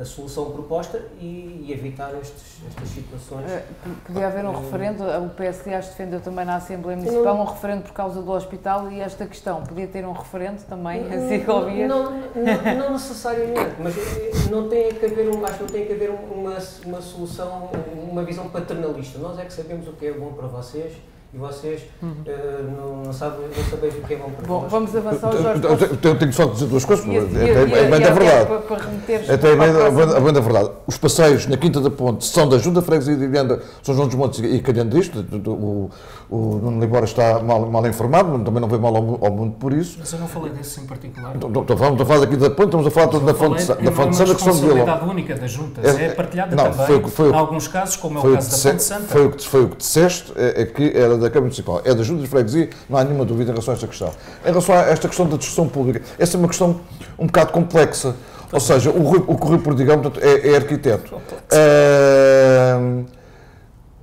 a solução proposta e, e evitar estes, estas situações. Uh, podia haver um referendo, o PSD acho defendeu também na Assembleia Municipal um referendo por causa do hospital e esta questão, podia ter um referendo também, a ciclovias? Não, não, não, necessariamente, mas não tem que haver, um, acho que não tem que haver uma, uma solução, uma visão paternalista. Nós é que sabemos o que é bom para vocês e vocês uhum. uh, não, não, sabem, não sabem o que é bom para Bom, nós. vamos avançar, Jorge. Eu, eu, eu tenho só de dizer duas coisas, e, é, é, bem da verdade. Até é bem, da verdade. Os passeios na Quinta da Ponte são da Junta Freguesia de Vivenda, São João dos Montes e Calhando disto. O, o Nuno Libora está mal, mal informado, também não veio mal ao, ao, mundo por isso. Mas eu não falei desse em particular. Estou, estou a falar da Quinta da Ponte, estamos a falar da Fonte, da Fonte Santa, que são de Vila. É uma única das juntas, é, é partilhada também, em alguns casos, como é o caso da Fonte Santa. Foi o que, foi o que disseste, é, é que era da Câmara Municipal, é da das juntas de freguesia, não há nenhuma dúvida em relação a esta questão. Em relação a esta questão da discussão pública, essa é uma questão um bocado complexa. Ou seja, o, Rui, o que o Rui Portigão portanto, é, é arquiteto. Uh,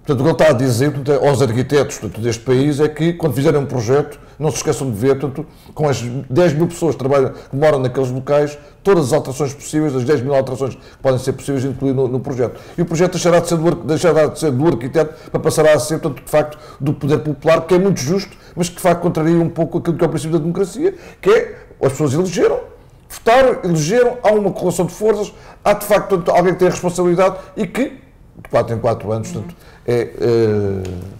portanto, o que ele está a dizer portanto, aos arquitetos portanto, deste país é que, quando fizerem um projeto, não se esqueçam de ver, portanto, com as 10 mil pessoas que, trabalham, que moram naqueles locais, todas as alterações possíveis, as 10 mil alterações que podem ser possíveis, incluir no, no projeto. E o projeto deixará de, ser do, deixará de ser do arquiteto para passará a ser, portanto, de facto, do poder popular, que é muito justo, mas que, de facto, contraria um pouco aquilo que é o princípio da democracia, que é as pessoas elegeram, votaram, elegeram, há uma correlação de forças, há, de facto, portanto, alguém que tem a responsabilidade e que, de 4 em 4 anos, portanto, é... é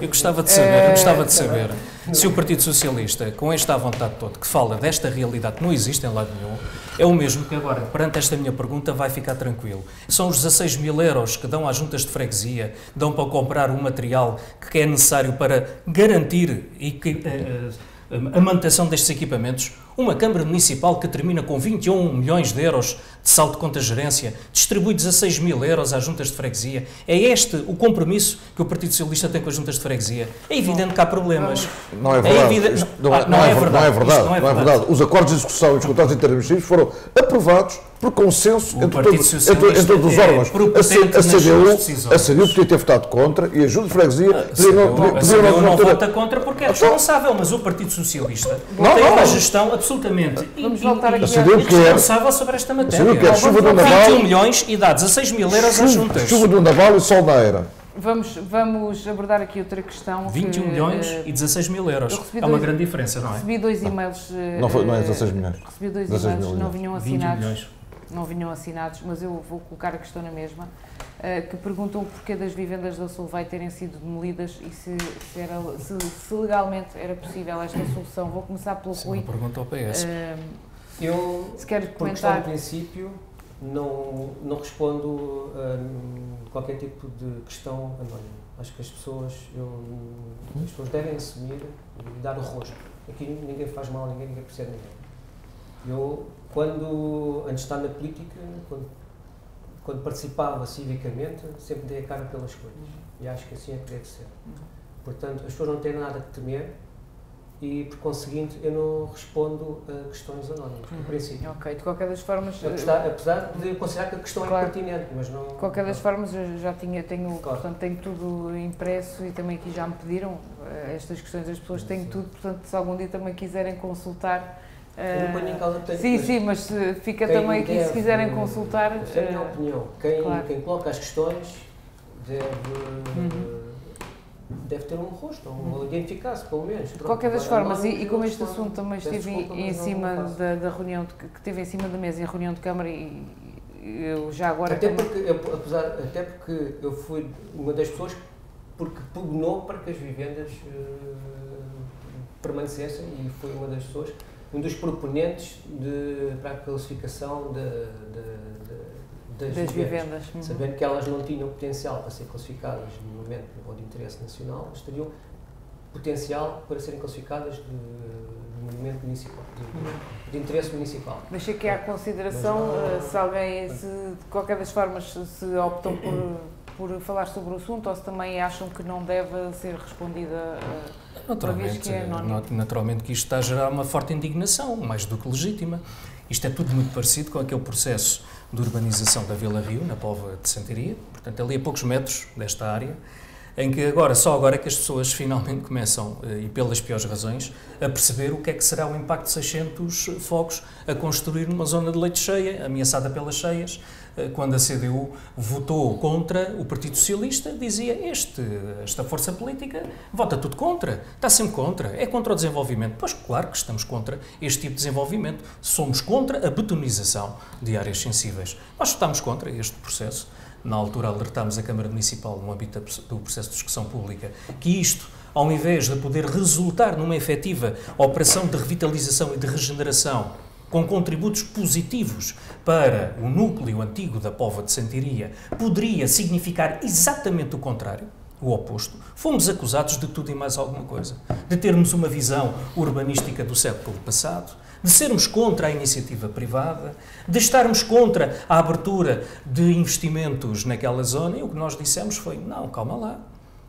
eu gostava de saber, eu gostava de saber se o Partido Socialista, com esta vontade toda, que fala desta realidade que não existe em lado nenhum, é o mesmo que agora, perante esta minha pergunta, vai ficar tranquilo. São os 16 mil euros que dão às juntas de freguesia, dão para comprar o material que é necessário para garantir e que, uh, a manutenção destes equipamentos, uma Câmara Municipal que termina com 21 milhões de euros de saldo de conta gerência, distribui 16 mil euros às juntas de freguesia. É este o compromisso que o Partido Socialista tem com as juntas de freguesia. É evidente que há problemas. Não é verdade. É evidente... não, é, não, é, verdade. Não é verdade. Não é verdade. Os acordos de execução e os contratos interministeriais foram aprovados por consenso entre, todo, entre, entre, todos os é órgãos. É a, a, CDU, a CDU podia ter votado contra e a Junta de Freguesia ah, podia não, podia, a CDU não, não vota contra porque é então- responsável, mas o Partido Socialista não, tem uma gestão absolutamente Vamos voltar aqui responsável sobre esta matéria. Quer chuva do Naval, 21 milhões e dá 16 mil euros às juntas. Chuva do Naval e sol na era. Vamos, vamos abordar aqui outra questão. 21 que, milhões uh, e 16 mil euros. É uma grande diferença, não é? Recebi dois e-mails. Uh, não, foi, não é 16 milhões. Recebi dois e-mails, não vinham assinados não vinham assinados, mas eu vou colocar a questão na mesma, uh, que perguntam o porquê das vivendas da Solvay terem sido demolidas e se, se, era, se, se, legalmente era possível esta solução. Vou começar pelo Sim, Rui. pergunta ao PS. Uh, eu, se quer comentar... por princípio, não, não respondo a qualquer tipo de questão anónima. Acho que as pessoas, eu, as pessoas devem assumir e dar o rosto. Aqui ninguém faz mal a ninguém, ninguém percebe ninguém. Eu quando, antes de estar na política, quando, quando participava civicamente, sempre dei a cara pelas coisas. E acho que assim é que deve ser. Portanto, as pessoas não têm nada que temer e, por conseguinte, eu não respondo a questões anónimas, uhum. princípio. Ok, de qualquer das formas... Apesar, apesar de eu considerar que a questão é claro. é pertinente, mas não... De qualquer das formas, eu já tinha, tenho, claro. portanto, tenho tudo impresso e também aqui já me pediram uh, estas questões, as pessoas têm tudo, portanto, se algum dia também quiserem consultar eu não ponho em causa tanto. Sim, sim, mas fica também aqui se quiserem consultar. Essa é a minha uh, opinião. Quem, claro. quem coloca as questões deve, uhum. deve ter um rosto, um, uhum. identificar-se, pelo menos. De qualquer das formas, e, e como este assunto também esteve em, cima da, da, reunião, de, que esteve em cima da mesa em reunião de Câmara e eu já agora. Até porque, eu, apesar, até porque eu fui uma das pessoas porque pugnou para que as vivendas uh, permanecessem e fui uma das pessoas um dos proponentes de, para a classificação de, de, das, das, vivendas, vivendas. Uhum. sabendo que elas não tinham potencial para ser classificadas de momento ou de interesse nacional, mas teriam potencial para serem classificadas de, de monumento municipal, de, uhum. de, interesse municipal. Deixa que há consideração, não, eh, se alguém, se, de qualquer das formas, se optam por, por falar sobre o assunto ou se também acham que não deve ser respondida. Uh, Naturalmente, que é naturalmente que isto está a gerar uma forte indignação, mais do que legítima. Isto é tudo muito parecido com aquele processo de urbanização da Vila Rio, na Pova de Santaria, portanto, ali a poucos metros desta área, em que agora, só agora é que as pessoas finalmente começam, eh, e pelas piores razões, a perceber o que é que será o impacto de 600 fogos a construir numa zona de leite cheia, ameaçada pelas cheias, quando a CDU votou contra o Partido Socialista, dizia este, esta força política vota tudo contra, está sempre contra, é contra o desenvolvimento. Pois claro que estamos contra este tipo de desenvolvimento, somos contra a betonização de áreas sensíveis. Nós estamos contra este processo. Na altura alertámos a Câmara Municipal, no âmbito do processo de discussão pública, que isto ao invés de poder resultar numa efetiva operação de revitalização e de regeneração com contributos positivos para o núcleo antigo da Pova de Santiria, poderia significar exatamente o contrário, o oposto. Fomos acusados de tudo e mais alguma coisa. De termos uma visão urbanística do século passado, de sermos contra a iniciativa privada, de estarmos contra a abertura de investimentos naquela zona. E o que nós dissemos foi: não, calma lá.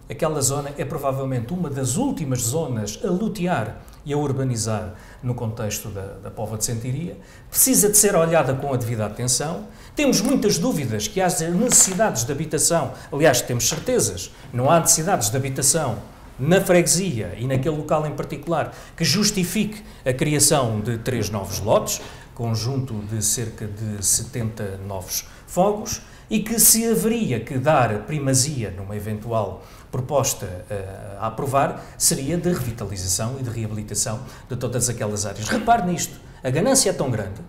Aquela zona é provavelmente uma das últimas zonas a lutear e a urbanizar no contexto da, da Pova de Sentiria, precisa de ser olhada com a devida atenção. Temos muitas dúvidas que haja necessidades de habitação, aliás, temos certezas, não há necessidades de habitação na freguesia e naquele local em particular que justifique a criação de três novos lotes, conjunto de cerca de 70 novos fogos, e que se haveria que dar primazia numa eventual proposta uh, a aprovar seria de revitalização e de reabilitação de todas aquelas áreas. Repare nisto, a ganância é tão grande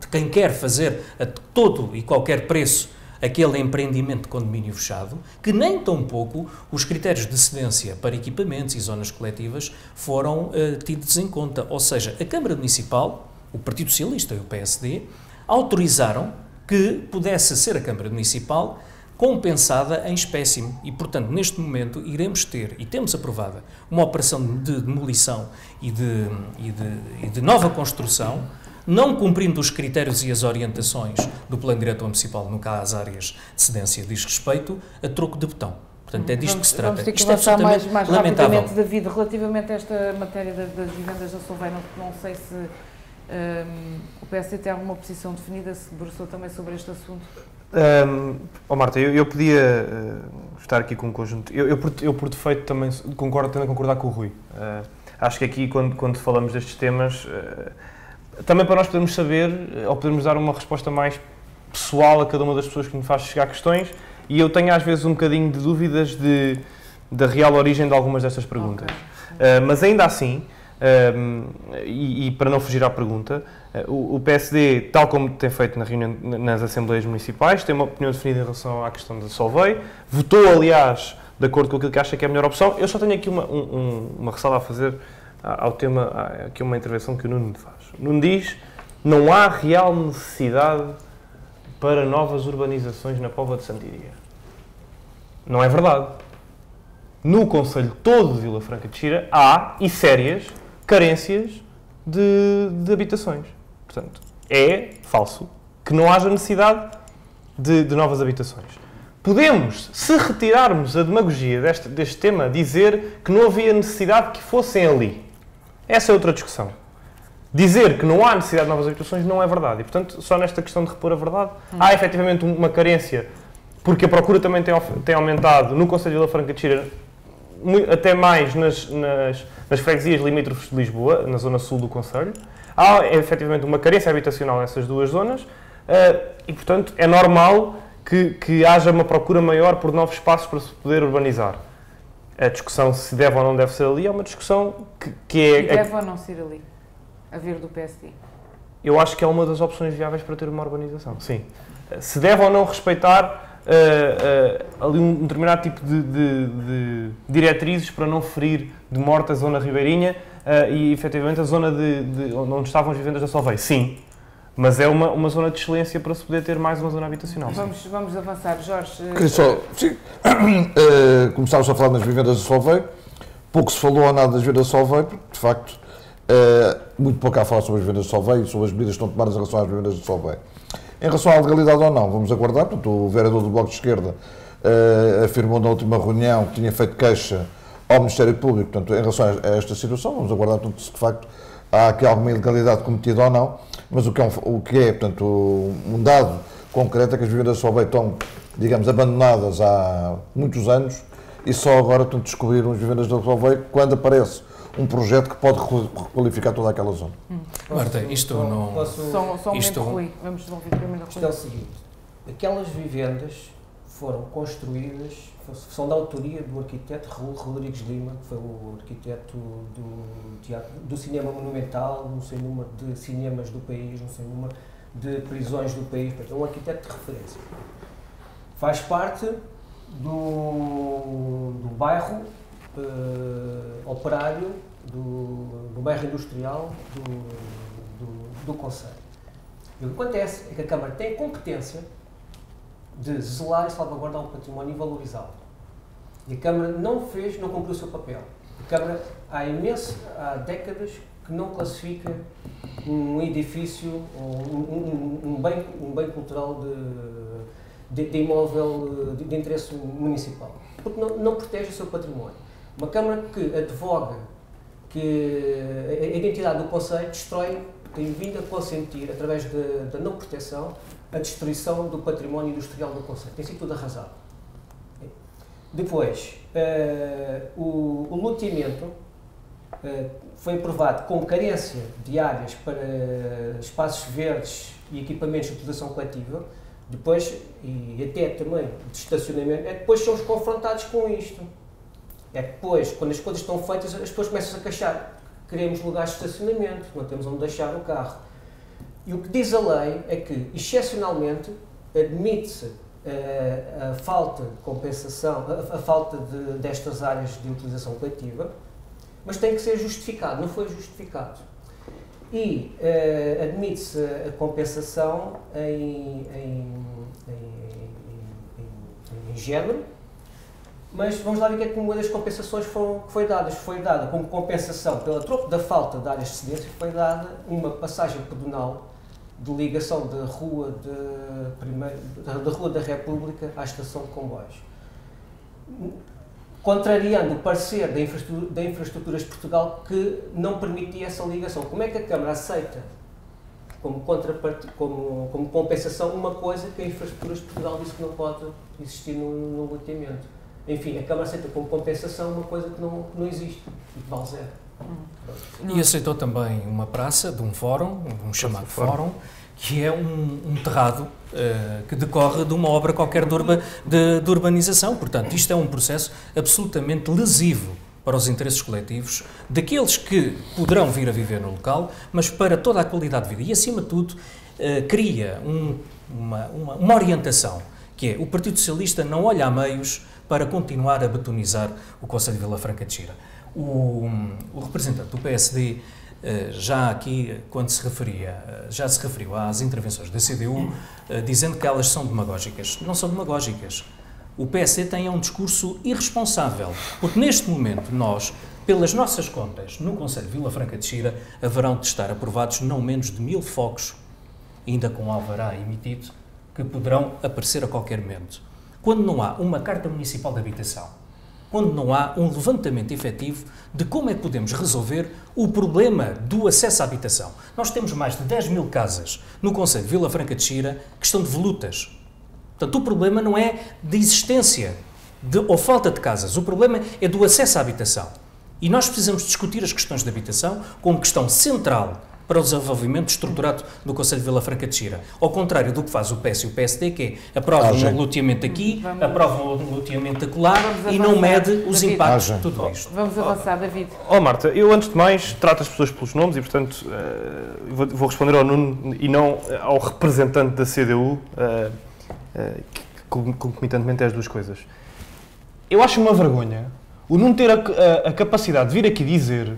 de quem quer fazer a todo e qualquer preço aquele empreendimento de condomínio fechado, que nem tão pouco os critérios de cedência para equipamentos e zonas coletivas foram uh, tidos em conta. Ou seja, a Câmara Municipal, o Partido Socialista e o PSD autorizaram que pudesse ser a Câmara Municipal compensada em espécime. E, portanto, neste momento iremos ter, e temos aprovada, uma operação de demolição e de, e de, e de nova construção, não cumprindo os critérios e as orientações do Plano Diretor Municipal, no caso as áreas de cedência diz respeito, a troco de botão. Portanto, é disto vamos, que se trata. Vamos ter que Isto é avançar mais, mais lamentável. rapidamente, David, relativamente a esta matéria das, das vivendas da Solvay, não, não sei se um, o PSD tem alguma posição definida, se debruçou também sobre este assunto. Um, oh Marta, eu, eu podia uh, estar aqui com um conjunto. Eu, eu, por, eu, por defeito, também concordo, tendo a concordar com o Rui. Uh, acho que aqui, quando, quando falamos destes temas, uh, também para nós podermos saber, ou podermos dar uma resposta mais pessoal a cada uma das pessoas que nos faz chegar questões, e eu tenho às vezes um bocadinho de dúvidas de, da real origem de algumas destas perguntas. Okay. mas ainda assim, um, e, e, para não fugir à pergunta, o, o, PSD, tal como tem feito na reunião, nas Assembleias Municipais, tem uma opinião definida em relação à questão da Solvay, votou, aliás, de acordo com aquilo que acha que é a melhor opção. Eu só tenho aqui uma, um, uma ressalva a fazer ao tema, aqui uma intervenção que o Nuno faz. Nuno diz não há real necessidade para novas urbanizações na Póvoa de Santiria. Não é verdade. No Conselho todo de Vila Franca de Xira há, e sérias, carências de, de habitações. Portanto, é falso que não haja necessidade de, de, novas habitações. Podemos, se retirarmos a demagogia deste, deste tema, dizer que não havia necessidade que fossem ali. Essa é outra discussão. Dizer que não há necessidade de novas habitações não é verdade. E, portanto, só nesta questão de repor a verdade, hum. há efetivamente uma carência, porque a procura também tem, tem aumentado no Conselho de Vila Franca de Xira, até mais nas, nas nas freguesias limítrofes de Lisboa, na zona sul do Conselho. Há efetivamente uma carência habitacional nessas duas zonas uh, e, portanto, é normal que, que haja uma procura maior por novos espaços para se poder urbanizar. A discussão se deve ou não deve ser ali é uma discussão que, que é. E deve é, ou não ser ali? A vir do PSD? Eu acho que é uma das opções viáveis para ter uma urbanização, sim. Se deve ou não respeitar uh, uh, ali um determinado tipo de, de, de, diretrizes para não ferir de morte a zona ribeirinha uh, e efetivamente a zona de, de, onde estavam as vivendas da Solvay. Sim, mas é uma, uma zona de excelência para se poder ter mais uma zona habitacional. Vamos, vamos avançar, Jorge. Queria só, sim, uh, começámos a falar nas vivendas da Solvay, pouco se falou ou nada das vivendas da Solvay, porque de facto uh, muito pouco há a falar sobre as vivendas da Solvay e sobre as medidas que estão tomadas em relação às vivendas da Solvay. Em relação à legalidade ou não, vamos aguardar. Portanto, o vereador do Bloco de Esquerda uh, afirmou na última reunião que tinha feito queixa ao Ministério Público, portanto, em relação a esta situação. Vamos aguardar portanto, se de facto há aqui alguma ilegalidade cometida ou não. Mas o que é, um, o que é portanto, um dado concreto é que as vivendas só estão, digamos, abandonadas há muitos anos e só agora portanto, descobriram as vivendas da Solveig quando aparece um projeto que pode requalificar toda aquela zona. Hum. Marta, isto posso, não... Posso, só, só um isto... momento, Rui. Vamos desenvolver primeiro a Isto é o seguinte, aquelas vivendas foram construídas, são da autoria do arquiteto Rodrigues Lima, que foi o arquiteto do, teatro, do cinema monumental, não sei número de cinemas do país, não sei número de prisões do país, é um arquiteto de referência. Faz parte do, do bairro uh, operário do, do bairro industrial do, do, do Conselho. E o que acontece é que a Câmara tem a competência de zelar e salvaguardar o património e valorizá-lo. E a Câmara não fez, não cumpriu o seu papel. A Câmara, há imenso, há décadas, que não classifica um edifício um, um, um, bem, um bem cultural de, de, de imóvel de, de, interesse municipal, porque não, não protege o seu património. Uma Câmara que advoga que a identidade do Conselho destrói, tem vindo a consentir, através da não proteção, a destruição do património industrial do Conselho. Tem sido tudo arrasado. Depois, uh, o, o loteamento uh, foi aprovado com carência de áreas para espaços verdes e equipamentos de utilização coletiva, depois, e até também de estacionamento, é depois somos confrontados com isto. É depois, quando as coisas estão feitas, as pessoas começam a queixar. Queremos lugares de estacionamento, não temos onde deixar o carro. E o que diz a lei é que, excepcionalmente, admite-se a, eh, a, falta de compensação, a, a falta de, destas áreas de utilização coletiva, mas tem que ser justificado, não foi justificado. E uh, admite-se a compensação em, em, em, em género, mas vamos lá ver que é que uma das compensações foram, que foi dada. Foi dada como compensação pela troco da falta de áreas de cedência, foi dada uma passagem pedonal de ligação da rua, de, da rua da República à estação de comboios. Contrariando o parecer da infraestrutura, da Infraestruturas de Portugal que não permitia essa ligação. Como é que a Câmara aceita como, como, como compensação uma coisa que a Infraestruturas de Portugal disse que não pode existir no, no loteamento? Enfim, a Câmara aceita como compensação uma coisa que não, não existe e que vale zero. E aceitou também uma praça de um fórum, um chamado fórum, que é um, um terrado uh, que decorre de uma obra qualquer de, urba, de, de, urbanização. Portanto, isto é um processo absolutamente lesivo para os interesses coletivos daqueles que poderão vir a viver no local, mas para toda a qualidade de vida. E, acima de tudo, uh, cria um, uma, uma, uma orientação, que é o Partido Socialista não olha a meios para continuar a betonizar o Conselho de Vila Franca de Xira. O, o representante do PSD eh, já aqui, quando se referia, já se referiu às intervenções da CDU, eh, dizendo que elas são demagógicas. Não são demagógicas. O PSD tem um discurso irresponsável, porque neste momento nós, pelas nossas contas, no Conselho de Vila Franca de Xira, haverão de estar aprovados não menos de mil focos, ainda com alvará emitido, que poderão aparecer a qualquer momento. Quando não há uma Carta Municipal de Habitação, quando não há um levantamento efetivo de como é que podemos resolver o problema do acesso à habitação. Nós temos mais de 10 mil casas no Conselho de Vila Franca de Xira que estão devolutas. Portanto, o problema não é de existência de, ou falta de casas, o problema é do acesso à habitação. E nós precisamos discutir as questões de habitação como questão central para o desenvolvimento estruturado do Conselho de Vila Franca de Xira. Ao contrário do que faz o PS e o PSD, que é aprovam ah, um loteamento aqui, vamos, aprovam um loteamento acolá e não mede os David. impactos de tudo isto. Vamos avançar, David. Ó oh, Marta, eu antes de mais trato as pessoas pelos nomes e, portanto, uh, vou, vou, responder ao Nuno e não ao representante da CDU, uh, uh, que concomitantemente é as duas coisas. Eu acho uma vergonha o Nuno ter a, a, a capacidade de vir aqui dizer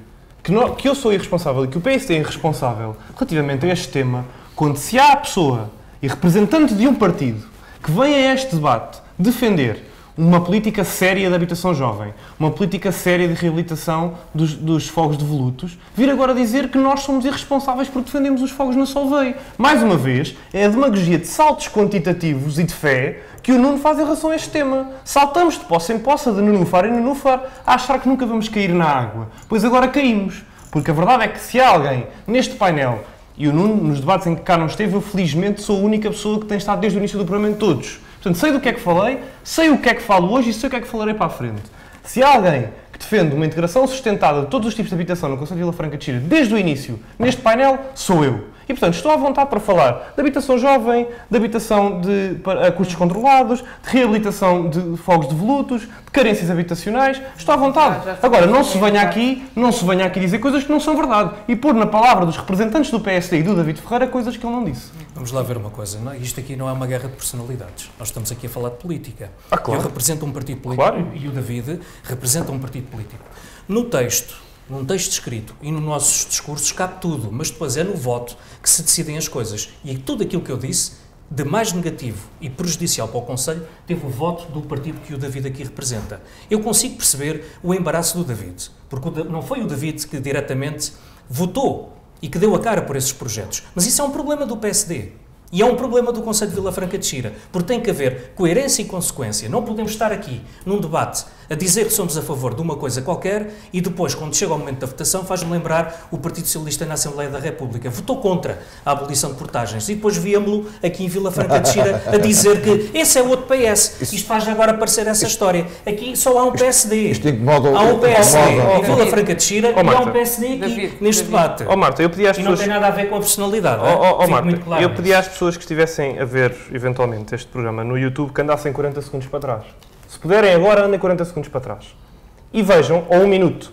que, não, que eu sou irresponsável e que o PSD é irresponsável relativamente a este tema, quando se há a pessoa e representante de um partido que vem a este debate defender uma política séria de habitação jovem, uma política séria de reabilitação dos, dos fogos devolutos, vir agora dizer que nós somos irresponsáveis porque defendemos os fogos na Solvay. Mais uma vez, é a demagogia de saltos quantitativos e de fé que o Nuno faz em relação a este tema. Saltamos de poça em poça, de nenufar em nenufar, a achar que nunca vamos cair na água. Pois agora caímos. Porque a verdade é que se há alguém neste painel, e o Nuno, nos debates em que cá não esteve, eu felizmente sou a única pessoa que tem estado desde o início do programa em todos Portanto, sei do que é que falei, sei o que é que falo hoje e sei o que é que falarei para a frente. Se há alguém que defende uma integração sustentada de todos os tipos de habitação no Conselho de Vila Franca de Xira desde o início, neste painel, sou eu. E, portanto, estou à vontade para falar de habitação jovem, de habitação de, a custos controlados, de reabilitação de fogos devolutos, de carências habitacionais. Estou à vontade. Agora, não se venha aqui, não se venha aqui dizer coisas que não são verdade e pôr na palavra dos representantes do PSD e do David Ferreira coisas que ele não disse. Vamos lá ver uma coisa. Não, é? isto aqui não é uma guerra de personalidades. Nós estamos aqui a falar de política. Ah, claro. Eu represento um partido político claro. e o David representa um partido político. No texto num texto escrito e nos nossos discursos cabe tudo, mas depois é no voto que se decidem as coisas. E tudo aquilo que eu disse, de mais negativo e prejudicial para o Conselho, teve o voto do partido que o David aqui representa. Eu consigo perceber o embaraço do David, porque não foi o David que diretamente votou e que deu a cara por esses projetos. Mas isso é um problema do PSD. E é um problema do Conselho de Vila Franca de Xira, porque tem que haver coerência e consequência. Não podemos estar aqui num debate a dizer que somos a favor de uma coisa qualquer e depois, quando chega o momento da votação, faz-me lembrar o Partido Socialista na Assembleia da República. Votou contra a abolição de portagens e depois víamos-lo aqui em Vila Franca de Xira a dizer que esse é outro PS. Isto faz agora parecer essa história. Aqui só há um PSD. Isto incomoda Há um PSD em Vila Franca de Xira e há um PSD aqui neste debate. Oh, Marta, eu pedi às e pessoas... não tem nada a ver com a personalidade. Oh, oh, oh Marta, claro eu pedi às pessoas que estivessem a ver, eventualmente, este programa no YouTube que andassem 40 segundos para trás. Se puderem agora, andem 40 segundos para trás e vejam, ou um minuto,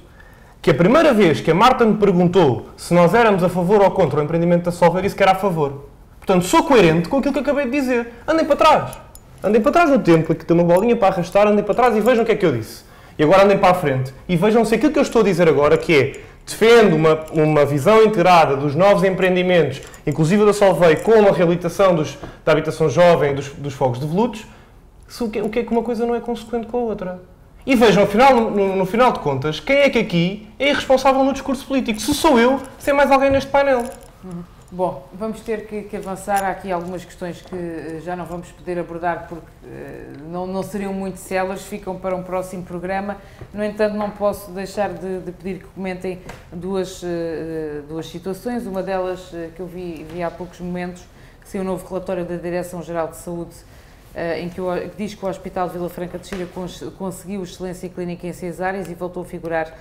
que a primeira vez que a Marta me perguntou se nós éramos a favor ou contra o empreendimento da Solver, disse que era a favor. Portanto, sou coerente com aquilo que acabei de dizer. Andem para trás. Andem para trás no tempo, aqui tem uma bolinha para arrastar, andem para trás e vejam o que é que eu disse. E agora andem para a frente e vejam se aquilo que eu estou a dizer agora, que é defendo uma, uma visão integrada dos novos empreendimentos, inclusive da Solvay, com a reabilitação dos, da habitação jovem dos, dos fogos de o, que, o que é que uma coisa não é consequente com a outra. E vejam, afinal, no, no, no final de contas, quem é que aqui é irresponsável no discurso político? Se sou eu, se é mais alguém neste painel. Uhum. Bom, vamos ter que, que, avançar. Há aqui algumas questões que eh, já não vamos poder abordar porque uh, não, não seriam muito células, ficam para um próximo programa. No entanto, não posso deixar de, de pedir que comentem duas, uh, duas situações. Uma delas uh, que eu vi, vi há poucos momentos, que saiu um novo relatório da Direção-Geral de Saúde, em que, o, que, diz que o Hospital Vila Franca de Xira cons, conseguiu excelência clínica em seis áreas e voltou a figurar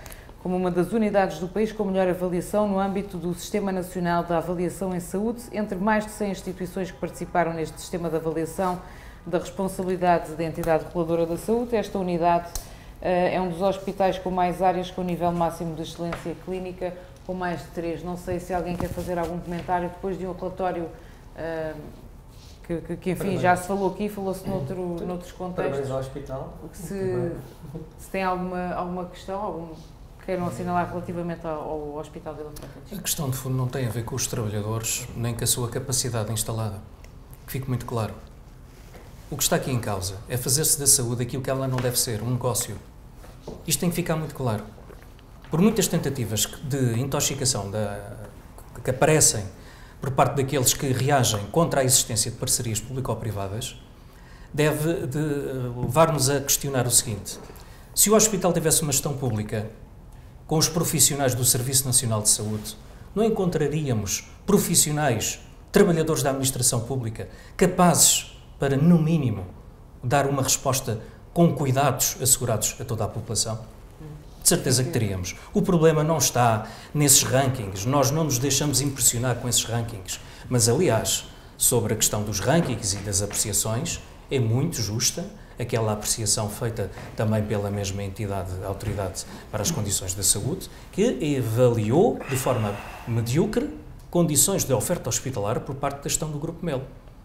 como uma das unidades do país com melhor avaliação no âmbito do Sistema Nacional de Avaliação em Saúde, entre mais de 100 instituições que participaram neste sistema de avaliação da responsabilidade da entidade reguladora da saúde. Esta unidade uh, é um dos hospitais com mais áreas com nível máximo de excelência clínica, com mais de três. Não sei se alguém quer fazer algum comentário depois de um relatório uh, que, que, que, enfim, já se falou aqui, falou-se noutro, noutros contextos. Parabéns ao hospital. Se, se tem alguma, alguma questão, algum queiram assinalar relativamente ao, ao Hospital Vila Franca A questão de fundo não tem a ver com os trabalhadores, nem com a sua capacidade instalada. Que fique muito claro. O que está aqui em causa é fazer-se da saúde aquilo que ela não deve ser, um negócio. Isto tem que ficar muito claro. Por muitas tentativas de intoxicação da, que aparecem por parte daqueles que reagem contra a existência de parcerias público-privadas, deve de levar-nos a questionar o seguinte: se o hospital tivesse uma gestão pública com os profissionais do Serviço Nacional de Saúde, não encontraríamos profissionais, trabalhadores da administração pública, capazes para, no mínimo, dar uma resposta com cuidados assegurados a toda a população? De certeza que teríamos. O problema não está nesses rankings, nós não nos deixamos impressionar com esses rankings. Mas, aliás, sobre a questão dos rankings e das apreciações, é muito justa aquela apreciação feita também pela mesma entidade, autoridade para as condições da saúde, que avaliou de forma medíocre condições de oferta hospitalar por parte da gestão do Grupo Mel.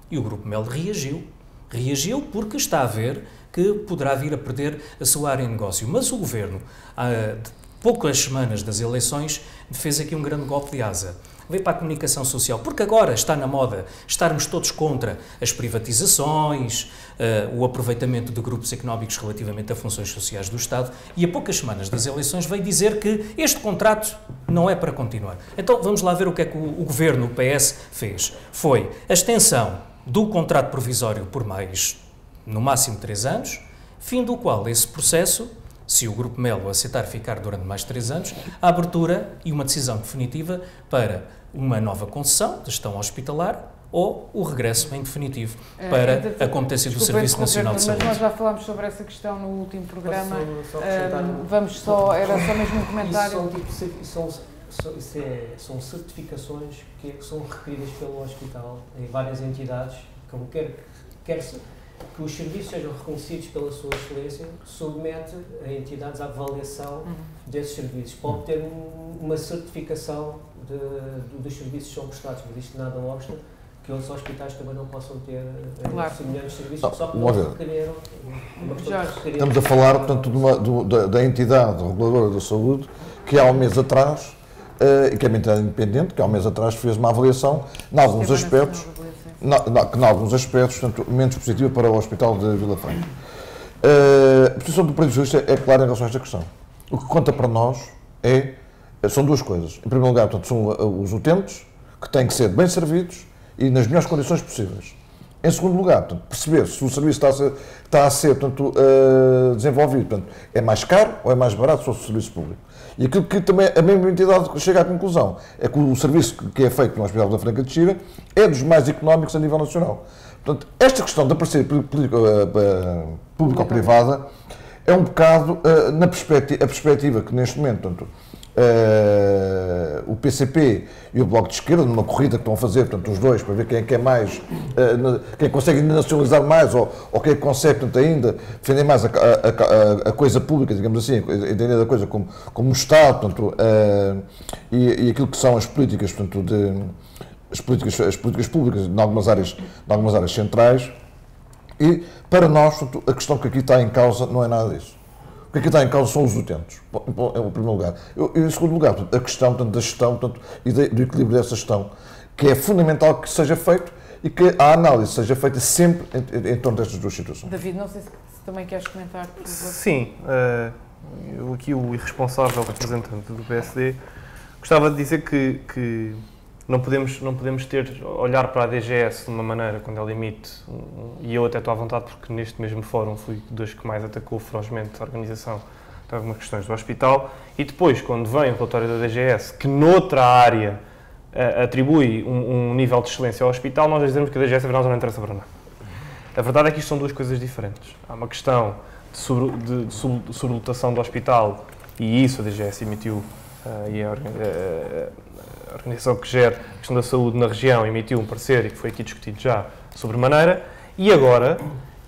E o Grupo Mel reagiu. Reagiu porque está a ver que poderá vir a perder a sua área de negócio. Mas o Governo, há poucas semanas das eleições, fez aqui um grande golpe de asa veio para a comunicação social, porque agora está na moda estarmos todos contra as privatizações, uh, o aproveitamento de grupos económicos relativamente a funções sociais do Estado, e a poucas semanas das eleições veio dizer que este contrato não é para continuar. Então vamos lá ver o que é que o, o governo, o PS, fez. Foi a extensão do contrato provisório por mais, no máximo, três anos, fim do qual esse processo se o Grupo Melo aceitar ficar durante mais de três anos, a abertura e uma decisão definitiva para uma nova concessão de gestão hospitalar ou o regresso em definitivo é, para a competência do Serviço Nacional de Saúde. Mas nós já falámos sobre essa questão no último programa. Só, só um, vamos só, era só mesmo um comentário. Isso são, tipo, são, é, são certificações que são requeridas pelo hospital em várias entidades, como quer, quer que os serviços sejam reconhecidos pela sua excelência, submete a entidades à avaliação uhum. desses serviços. Pode ter uma certificação de, de, dos serviços que são prestados, mas isto nada obsta que outros hospitais também não possam ter eh, claro. semelhantes serviços, não, só que não requereram. Estamos a falar, portanto, de uma, de, da, da entidade reguladora da saúde que há um mês atrás, uh, que é entidade independente, que há um mês atrás fez uma avaliação, em alguns aspectos, na, em alguns aspectos, portanto, menos positiva para o Hospital de Vila Franca. Uh, a posição do Partido Socialista é clara em relação a esta questão. O que conta para nós é, são duas coisas. Em primeiro lugar, portanto, são os utentes, que têm que ser bem servidos e nas melhores condições possíveis. Em segundo lugar, portanto, perceber se o serviço está a ser, está a ser portanto, uh, desenvolvido. Portanto, é mais caro ou é mais barato se fosse o serviço público. E aquilo que também a mesma entidade chega à conclusão é que o serviço que é feito no Hospital da Franca de Xira é dos mais económicos a nível nacional. Portanto, esta questão da parceria eh, público-privada é um bocado uh, na perspectiva, a perspectiva que neste momento, portanto, uh, o PCP e o Bloco de Esquerda, numa corrida que estão a fazer, portanto, os dois, para ver quem é que é mais, uh, quem consegue nacionalizar mais ou, ou quem consegue, portanto, ainda defender mais a, a, a, a coisa pública, digamos assim, entender a coisa como, como Estado, portanto, uh, e, e aquilo que são as políticas, portanto, de, as políticas, as políticas públicas em algumas áreas, em algumas áreas centrais. E, para nós, portanto, a questão que aqui está em causa não é nada disso. O que aqui está em causa são os utentes, em primeiro lugar. E, em segundo lugar, a questão portanto, da gestão portanto, e do equilíbrio dessa gestão, que é fundamental que seja feito e que a análise seja feita sempre em, em torno destas duas situações. David, não sei se, se também queres comentar, por favor. Sim, uh, eu aqui o irresponsável representante do PSD gostava de dizer que, que não podemos, não podemos ter, olhar para a DGS de uma maneira quando ela emite, e eu até estou à vontade porque neste mesmo fórum fui dos que mais atacou ferozmente a organização de algumas questões do hospital, e depois, quando vem o relatório da DGS, que noutra área uh, atribui um, um, nível de excelência ao hospital, nós dizemos que a DGS afinal não interessa para nada. A verdade é que isto são duas coisas diferentes. Há uma questão de, sobre, de, de sobrelotação do hospital, e isso a DGS emitiu, uh, e a, uh, organização que gera a questão da saúde na região emitiu um parecer e que foi aqui discutido já sobre maneira, e agora,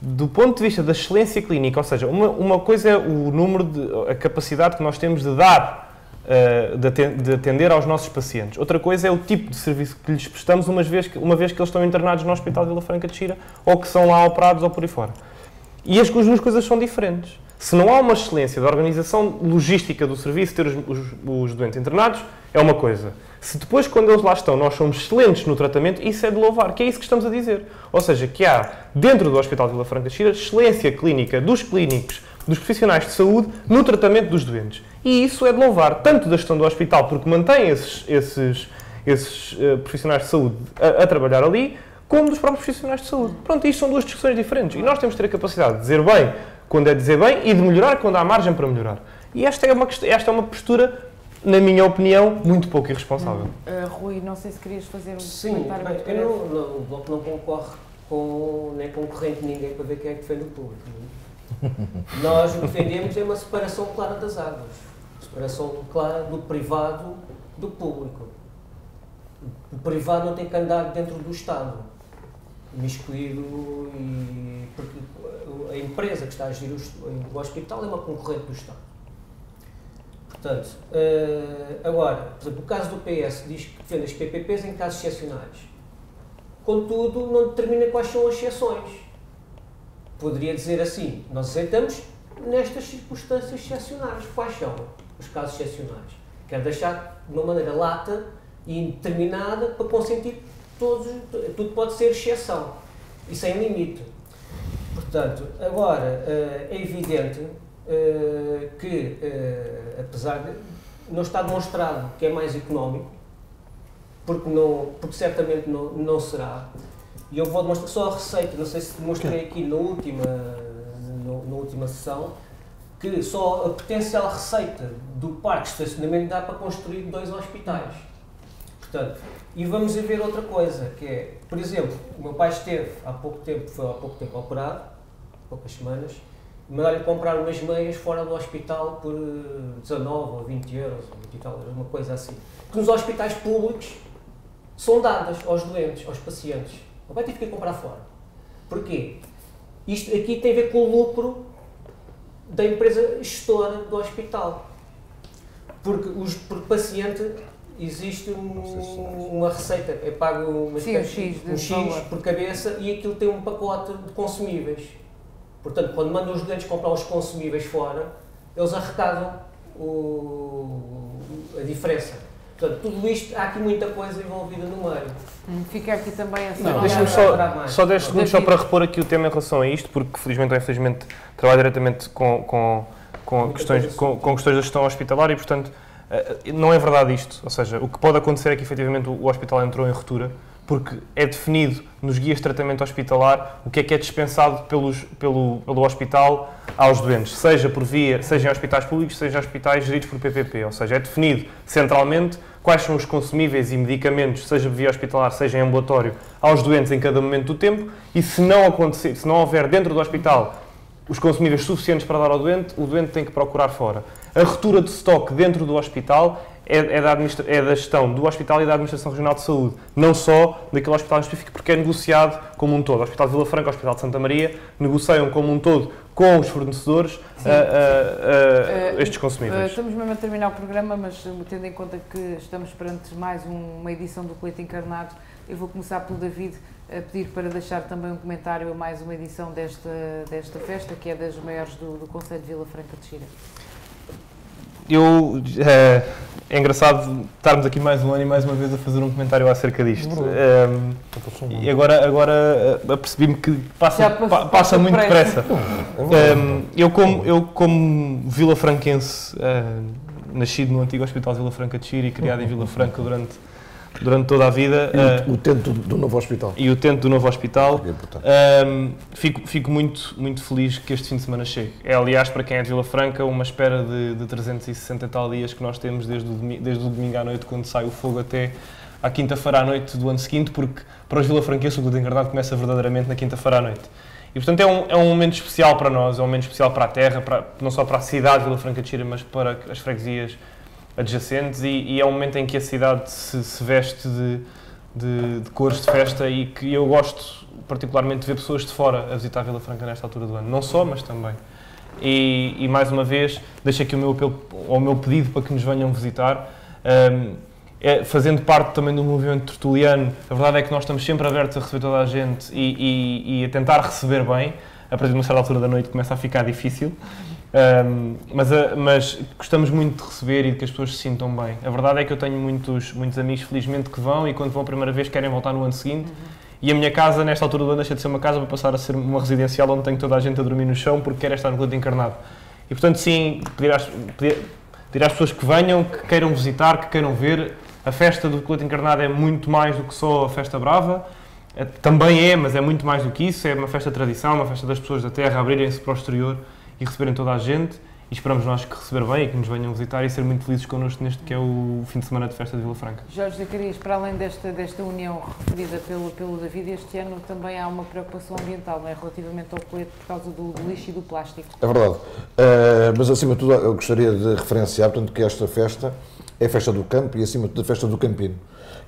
do ponto de vista da excelência clínica, ou seja, uma, uma coisa é o número de, a capacidade que nós temos de dar, uh, de atender aos nossos pacientes. Outra coisa é o tipo de serviço que lhes prestamos uma vez, uma vez que eles estão internados no Hospital de Vila Franca de Xira ou que são lá operados ou por aí fora. E as duas coisas são diferentes. Se não há uma excelência da organização logística do serviço, ter os, os, os doentes internados, é uma coisa. Se depois, quando eles lá estão, nós somos excelentes no tratamento, isso é de louvar, que é isso que estamos a dizer. Ou seja, que há, dentro do Hospital de Vila Franca de Xira, excelência clínica dos clínicos, dos profissionais de saúde, no tratamento dos doentes. E isso é de louvar, tanto da gestão do hospital, porque mantém esses, esses, esses uh, profissionais de saúde a, a, trabalhar ali, como dos próprios profissionais de saúde. Pronto, isto são duas discussões diferentes. E nós temos de ter a capacidade de dizer bem quando é dizer bem e de melhorar quando há margem para melhorar. E esta é uma, esta é uma postura na minha opinião, muito pouco irresponsável. Uh, Rui, não sei se querias fazer um Sim, comentário bem, muito eu não, não, o Bloco não concorre com nem concorrente ninguém para ver quem é que defende o público. Nós o que defendemos é uma separação clara das águas. Separação clara do privado do público. O privado não tem que andar dentro do Estado, miscuído e. Porque a empresa que está a gerir o hospital é uma concorrente do Estado. Portanto, uh, agora, por exemplo, o caso do PS diz que defende as PPPs em casos excepcionais. Contudo, não determina quais são as exceções. Poderia dizer assim, nós aceitamos nestas circunstâncias excepcionais. Quais são os casos excepcionais? Quero deixar de uma maneira lata e indeterminada para consentir todos, tudo pode ser exceção e sem limite. Portanto, agora, uh, é evidente uh, que, uh, apesar de não estar demonstrado que é mais económico, porque, não, porque certamente não, não será, e eu vou demonstrar só a receita, não sei se demonstrei aqui na última, no, na última sessão, que só a potencial receita do parque de estacionamento dá para construir dois hospitais. Portanto, e vamos a ver outra coisa, que é, por exemplo, o meu pai esteve há pouco tempo, foi há pouco tempo operado, poucas semanas, mandaram-lhe comprar umas meias fora do hospital por 19 ou 20 euros, ou 20 e tal, uma coisa assim. Que nos hospitais públicos são dadas aos doentes, aos pacientes. Não vai ter que comprar fora. Porquê? Isto aqui tem a ver com o lucro da empresa gestora do hospital. Porque os, por paciente existe um, uma receita, é pago uma Sim, um X, um X por cabeça e aquilo tem um pacote de consumíveis. Portanto, quando mandam os doentes comprar os consumíveis fora, eles arrecadam o, a diferença. Portanto, tudo isto, há aqui muita coisa envolvida no meio. Hum, fica aqui também essa Não, deixa-me só, só 10 segundos só para repor aqui o tema em relação a isto, porque felizmente ou infelizmente trabalho diretamente com, com, com, questões, com, com questões da gestão hospitalar e, portanto, eh, não é verdade isto. Ou seja, o que pode acontecer é que efetivamente o hospital entrou em ruptura porque é definido nos guias de tratamento hospitalar o que é que é dispensado pelos, pelo, pelo hospital aos doentes, seja por via, seja em hospitais públicos, seja em hospitais geridos por PPP, ou seja, é definido centralmente quais são os consumíveis e medicamentos, seja via hospitalar, seja em ambulatório, aos doentes em cada momento do tempo, e se não acontecer, se não houver dentro do hospital os consumíveis suficientes para dar ao doente, o doente tem que procurar fora. A ruptura de estoque dentro do hospital é, é, da é, da gestão do hospital e da Administração Regional de Saúde, não só daquele hospital específico, porque é negociado como um todo. O Hospital de Vila Franca e o Hospital de Santa Maria negociam como um todo com os fornecedores uh, uh, uh, estes consumíveis. estamos mesmo a terminar o programa, mas tendo em conta que estamos perante mais um, uma edição do Colete Encarnado, eu vou começar pelo David a pedir para deixar também um comentário a mais uma edição desta, desta festa, que é das maiores do, do Conselho de Vila Franca de Xira. Eu é engraçado estarmos aqui mais um ano e mais uma vez a fazer um comentário acerca disto. Um, e agora, agora apercebi-me que passa, passa, passa muito depressa. Um, eu, como, eu, como Vila Franquense, uh, nascido no antigo Hospital Vila Franca de Xira e criado em Vila Franca durante durante toda a vida. E o, uh, o tento do novo hospital. E o tento do novo hospital. É um, fico, fico muito, muito feliz que este fim de semana chegue. É, aliás, para quem é de Vila Franca, uma espera de, de 360 e tal dias que nós temos desde o, desde o domingo à noite, quando sai o fogo, até à quinta-feira à noite do ano seguinte, porque para os Vila Franquenses o Gluten Encarnado começa verdadeiramente na quinta-feira à noite. E, portanto, é um, é um momento especial para nós, é um momento especial para a terra, para, não só para a cidade de Vila Franca de Xira, mas para as freguesias adjacentes e, e, é um momento em que a cidade se, se veste de, de, de, cores de festa e que eu gosto particularmente de ver pessoas de fora a visitar a Vila Franca nesta altura do ano. Não só, mas também. E, e mais uma vez, deixo aqui o meu apelo, o meu pedido para que nos venham visitar. Um, é, fazendo parte também do movimento tertuliano, a verdade é que nós estamos sempre abertos a receber toda a gente e, e, a tentar receber bem. A partir de uma certa altura da noite começa a ficar difícil. Um, mas, a, mas, gostamos muito de receber e de que as pessoas se sintam bem. A verdade é que eu tenho muitos, muitos amigos, felizmente, que vão e quando vão a primeira vez querem voltar no ano seguinte. Uhum. E a minha casa, nesta altura do ano, deixa de ser uma casa para passar a ser uma residencial onde tenho toda a gente a dormir no chão porque quer estar no colete encarnado. E portanto, sim, pedir às, pedir, pedir às pessoas que venham, que queiram visitar, que queiram ver. A festa do colete encarnado é muito mais do que só a festa brava. É, também é, mas é muito mais do que isso. É uma festa de tradição, uma festa das pessoas da terra abrirem-se para o exterior e receberem toda a gente. E esperamos nós que receber bem e que nos venham visitar e ser muito felizes connosco neste que é o fim de semana de festa de Vila Franca. Jorge Zacarias, para além desta, desta união referida pelo, pelo David, este ano também há uma preocupação ambiental, não é? Relativamente ao colete por causa do, do lixo e do plástico. É verdade. Uh, mas acima de tudo eu gostaria de referenciar, portanto, que esta festa é a festa do campo e acima de tudo a festa do campino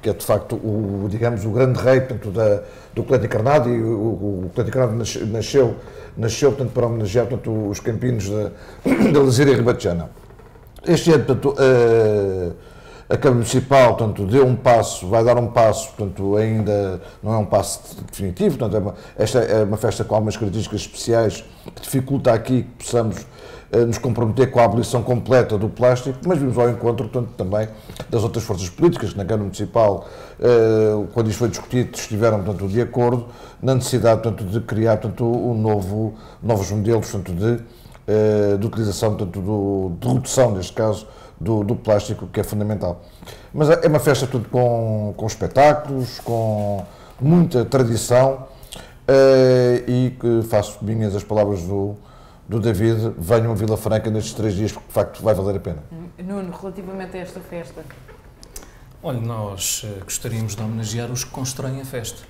que é de facto o, digamos, o grande rei portanto, da, do colete encarnado e o, o colete encarnado nasceu nasceu portanto, para homenagear portanto, os campinos da, da Lesíria Ribatejana. Este ano, portanto, a, a Câmara Municipal portanto, deu um passo, vai dar um passo, portanto, ainda não é um passo definitivo, portanto, é uma, esta é uma festa com algumas características especiais que dificulta aqui que possamos eh, nos comprometer com a abolição completa do plástico, mas vimos ao encontro portanto, também das outras forças políticas que na Câmara Municipal, eh, quando isto foi discutido, estiveram portanto, de acordo na necessidade portanto, de criar portanto, um novo, novos modelos portanto, de, eh, de utilização, portanto, do, de redução, neste caso, do, do, plástico, que é fundamental. Mas é uma festa tudo com, com espetáculos, com muita tradição e faço minhas as palavras do do David venham a Vila Franca nestes três dias, porque de facto vai valer a pena. Nuno, relativamente a esta festa? Olha, nós uh, gostaríamos de homenagear os que constroem a festa.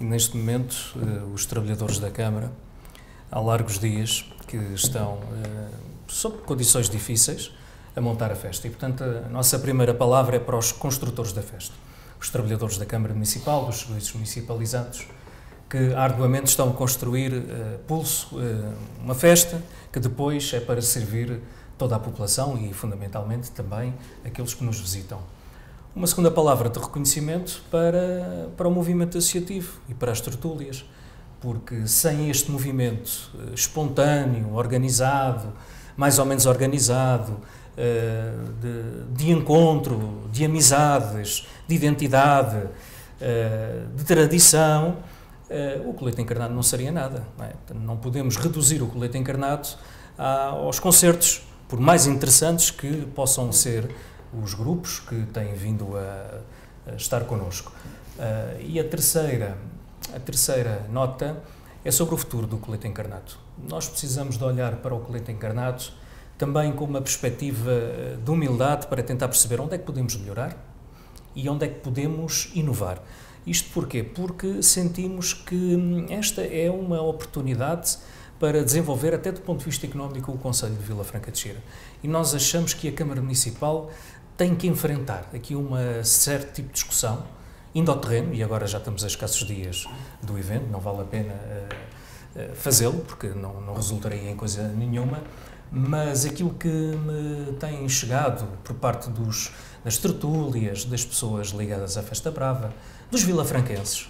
E neste momento, uh, os trabalhadores da Câmara, há largos dias, que estão, uh, sob condições difíceis, a montar a festa. E, portanto, a nossa primeira palavra é para os construtores da festa. Os trabalhadores da Câmara Municipal, dos serviços municipalizados, que arduamente estão a construir uh, pulso, uh, uma festa que depois é para servir toda a população e, fundamentalmente, também aqueles que nos visitam. Uma segunda palavra de reconhecimento para, para o movimento associativo e para as tertúlias, porque sem este movimento uh, espontâneo, organizado, mais ou menos organizado, de, de encontro, de amizades, de identidade, de tradição, o colete encarnado não seria nada. Não, é? não podemos reduzir o colete encarnado aos concertos, por mais interessantes que possam ser os grupos que têm vindo a, a estar connosco. Uh, e a terceira, a terceira nota é sobre o futuro do colete encarnado. Nós precisamos de olhar para o colete encarnado também com uma perspectiva de humildade para tentar perceber onde é que podemos melhorar e onde é que podemos inovar. Isto porquê? Porque sentimos que hum, esta é uma oportunidade para desenvolver, até do ponto de vista económico, o Conselho de Vila Franca de Xira. E nós achamos que a Câmara Municipal tem que enfrentar aqui uma certo tipo de discussão, indo ao terreno, e agora já estamos a escassos dias do evento, não vale a pena uh, uh, fazê-lo, porque não, não resultaria em coisa nenhuma, mas aquilo que me tem chegado por parte dos, das tertúlias, das pessoas ligadas à Festa Brava, dos vilafranquenses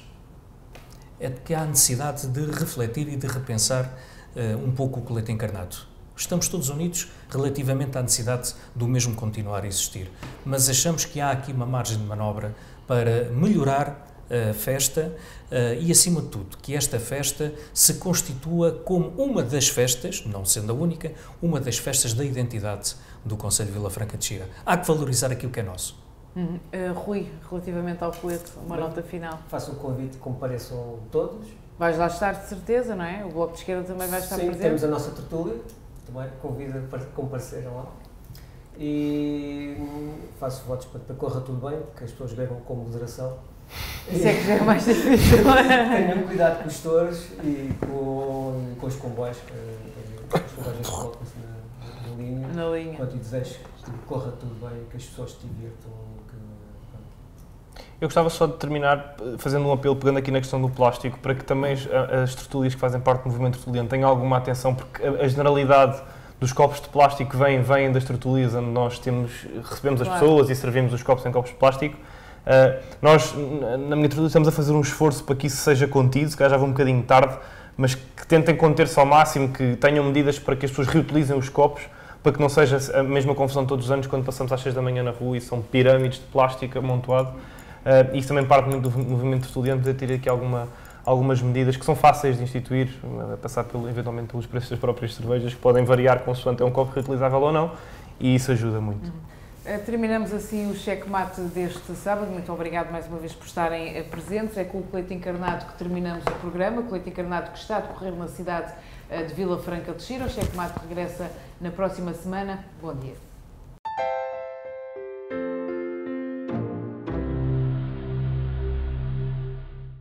é que há necessidade de refletir e de repensar uh, um pouco o colete encarnado. Estamos todos unidos relativamente à necessidade do mesmo continuar a existir. mas achamos que há aqui uma margem de manobra para melhorar a festa uh, e, acima de tudo, que esta festa se constitua como uma das festas, não sendo a única, uma das festas da identidade do Conselho de Vila Franca de Xira. Há que valorizar aquilo que é nosso. Uh, Rui, relativamente ao colete, uma Bem, nota final. Faço um convite, compareçam todos. Vais lá estar de certeza, não é? O Bloco de Esquerda também vai estar Sim, presente. temos a nossa tertúlia, também convido para comparecerem lá. E faço votos para que corra tudo bem, que as pessoas bebam com moderação isso é que já é mais difícil. Tenham cuidado com os touros e com, com os comboios, que os comboios se colocam na, na, linha. Na linha. Enquanto desejo que corra tudo bem, que as pessoas se divirtam. Que, eu gostava só de terminar eh, fazendo um apelo, pegando aqui na questão do plástico, para que também as, as tertúlias que fazem parte do movimento tertuliano tenham alguma atenção, porque a, a generalidade dos copos de plástico vêm, vêm das tertulias onde nós temos, recebemos claro. as pessoas e servimos os copos em copos de plástico Uh, nós, na minha introdução, estamos a fazer um esforço para que isso seja contido, se calhar já vou um bocadinho tarde, mas que tentem conter-se ao máximo, que tenham medidas para que as pessoas reutilizem os copos, para que não seja a mesma confusão todos os anos quando passamos às 6 da manhã na rua e são pirâmides de plástico amontoado. Uh, isso também parte muito do movimento estudiante de ter aqui alguma, algumas medidas que são fáceis de instituir, a passar pelo, eventualmente pelos preços das próprias cervejas, que podem variar consoante é um copo reutilizável ou não, e isso ajuda muito. Uhum. Eh, terminamos assim o cheque-mate deste sábado. Muito obrigado mais uma vez por estarem eh, presentes. É com o colete encarnado que terminamos o programa. O colete encarnado que está a decorrer na cidade eh, de Vila Franca de Xira. O cheque-mate regressa na próxima semana. Bom dia.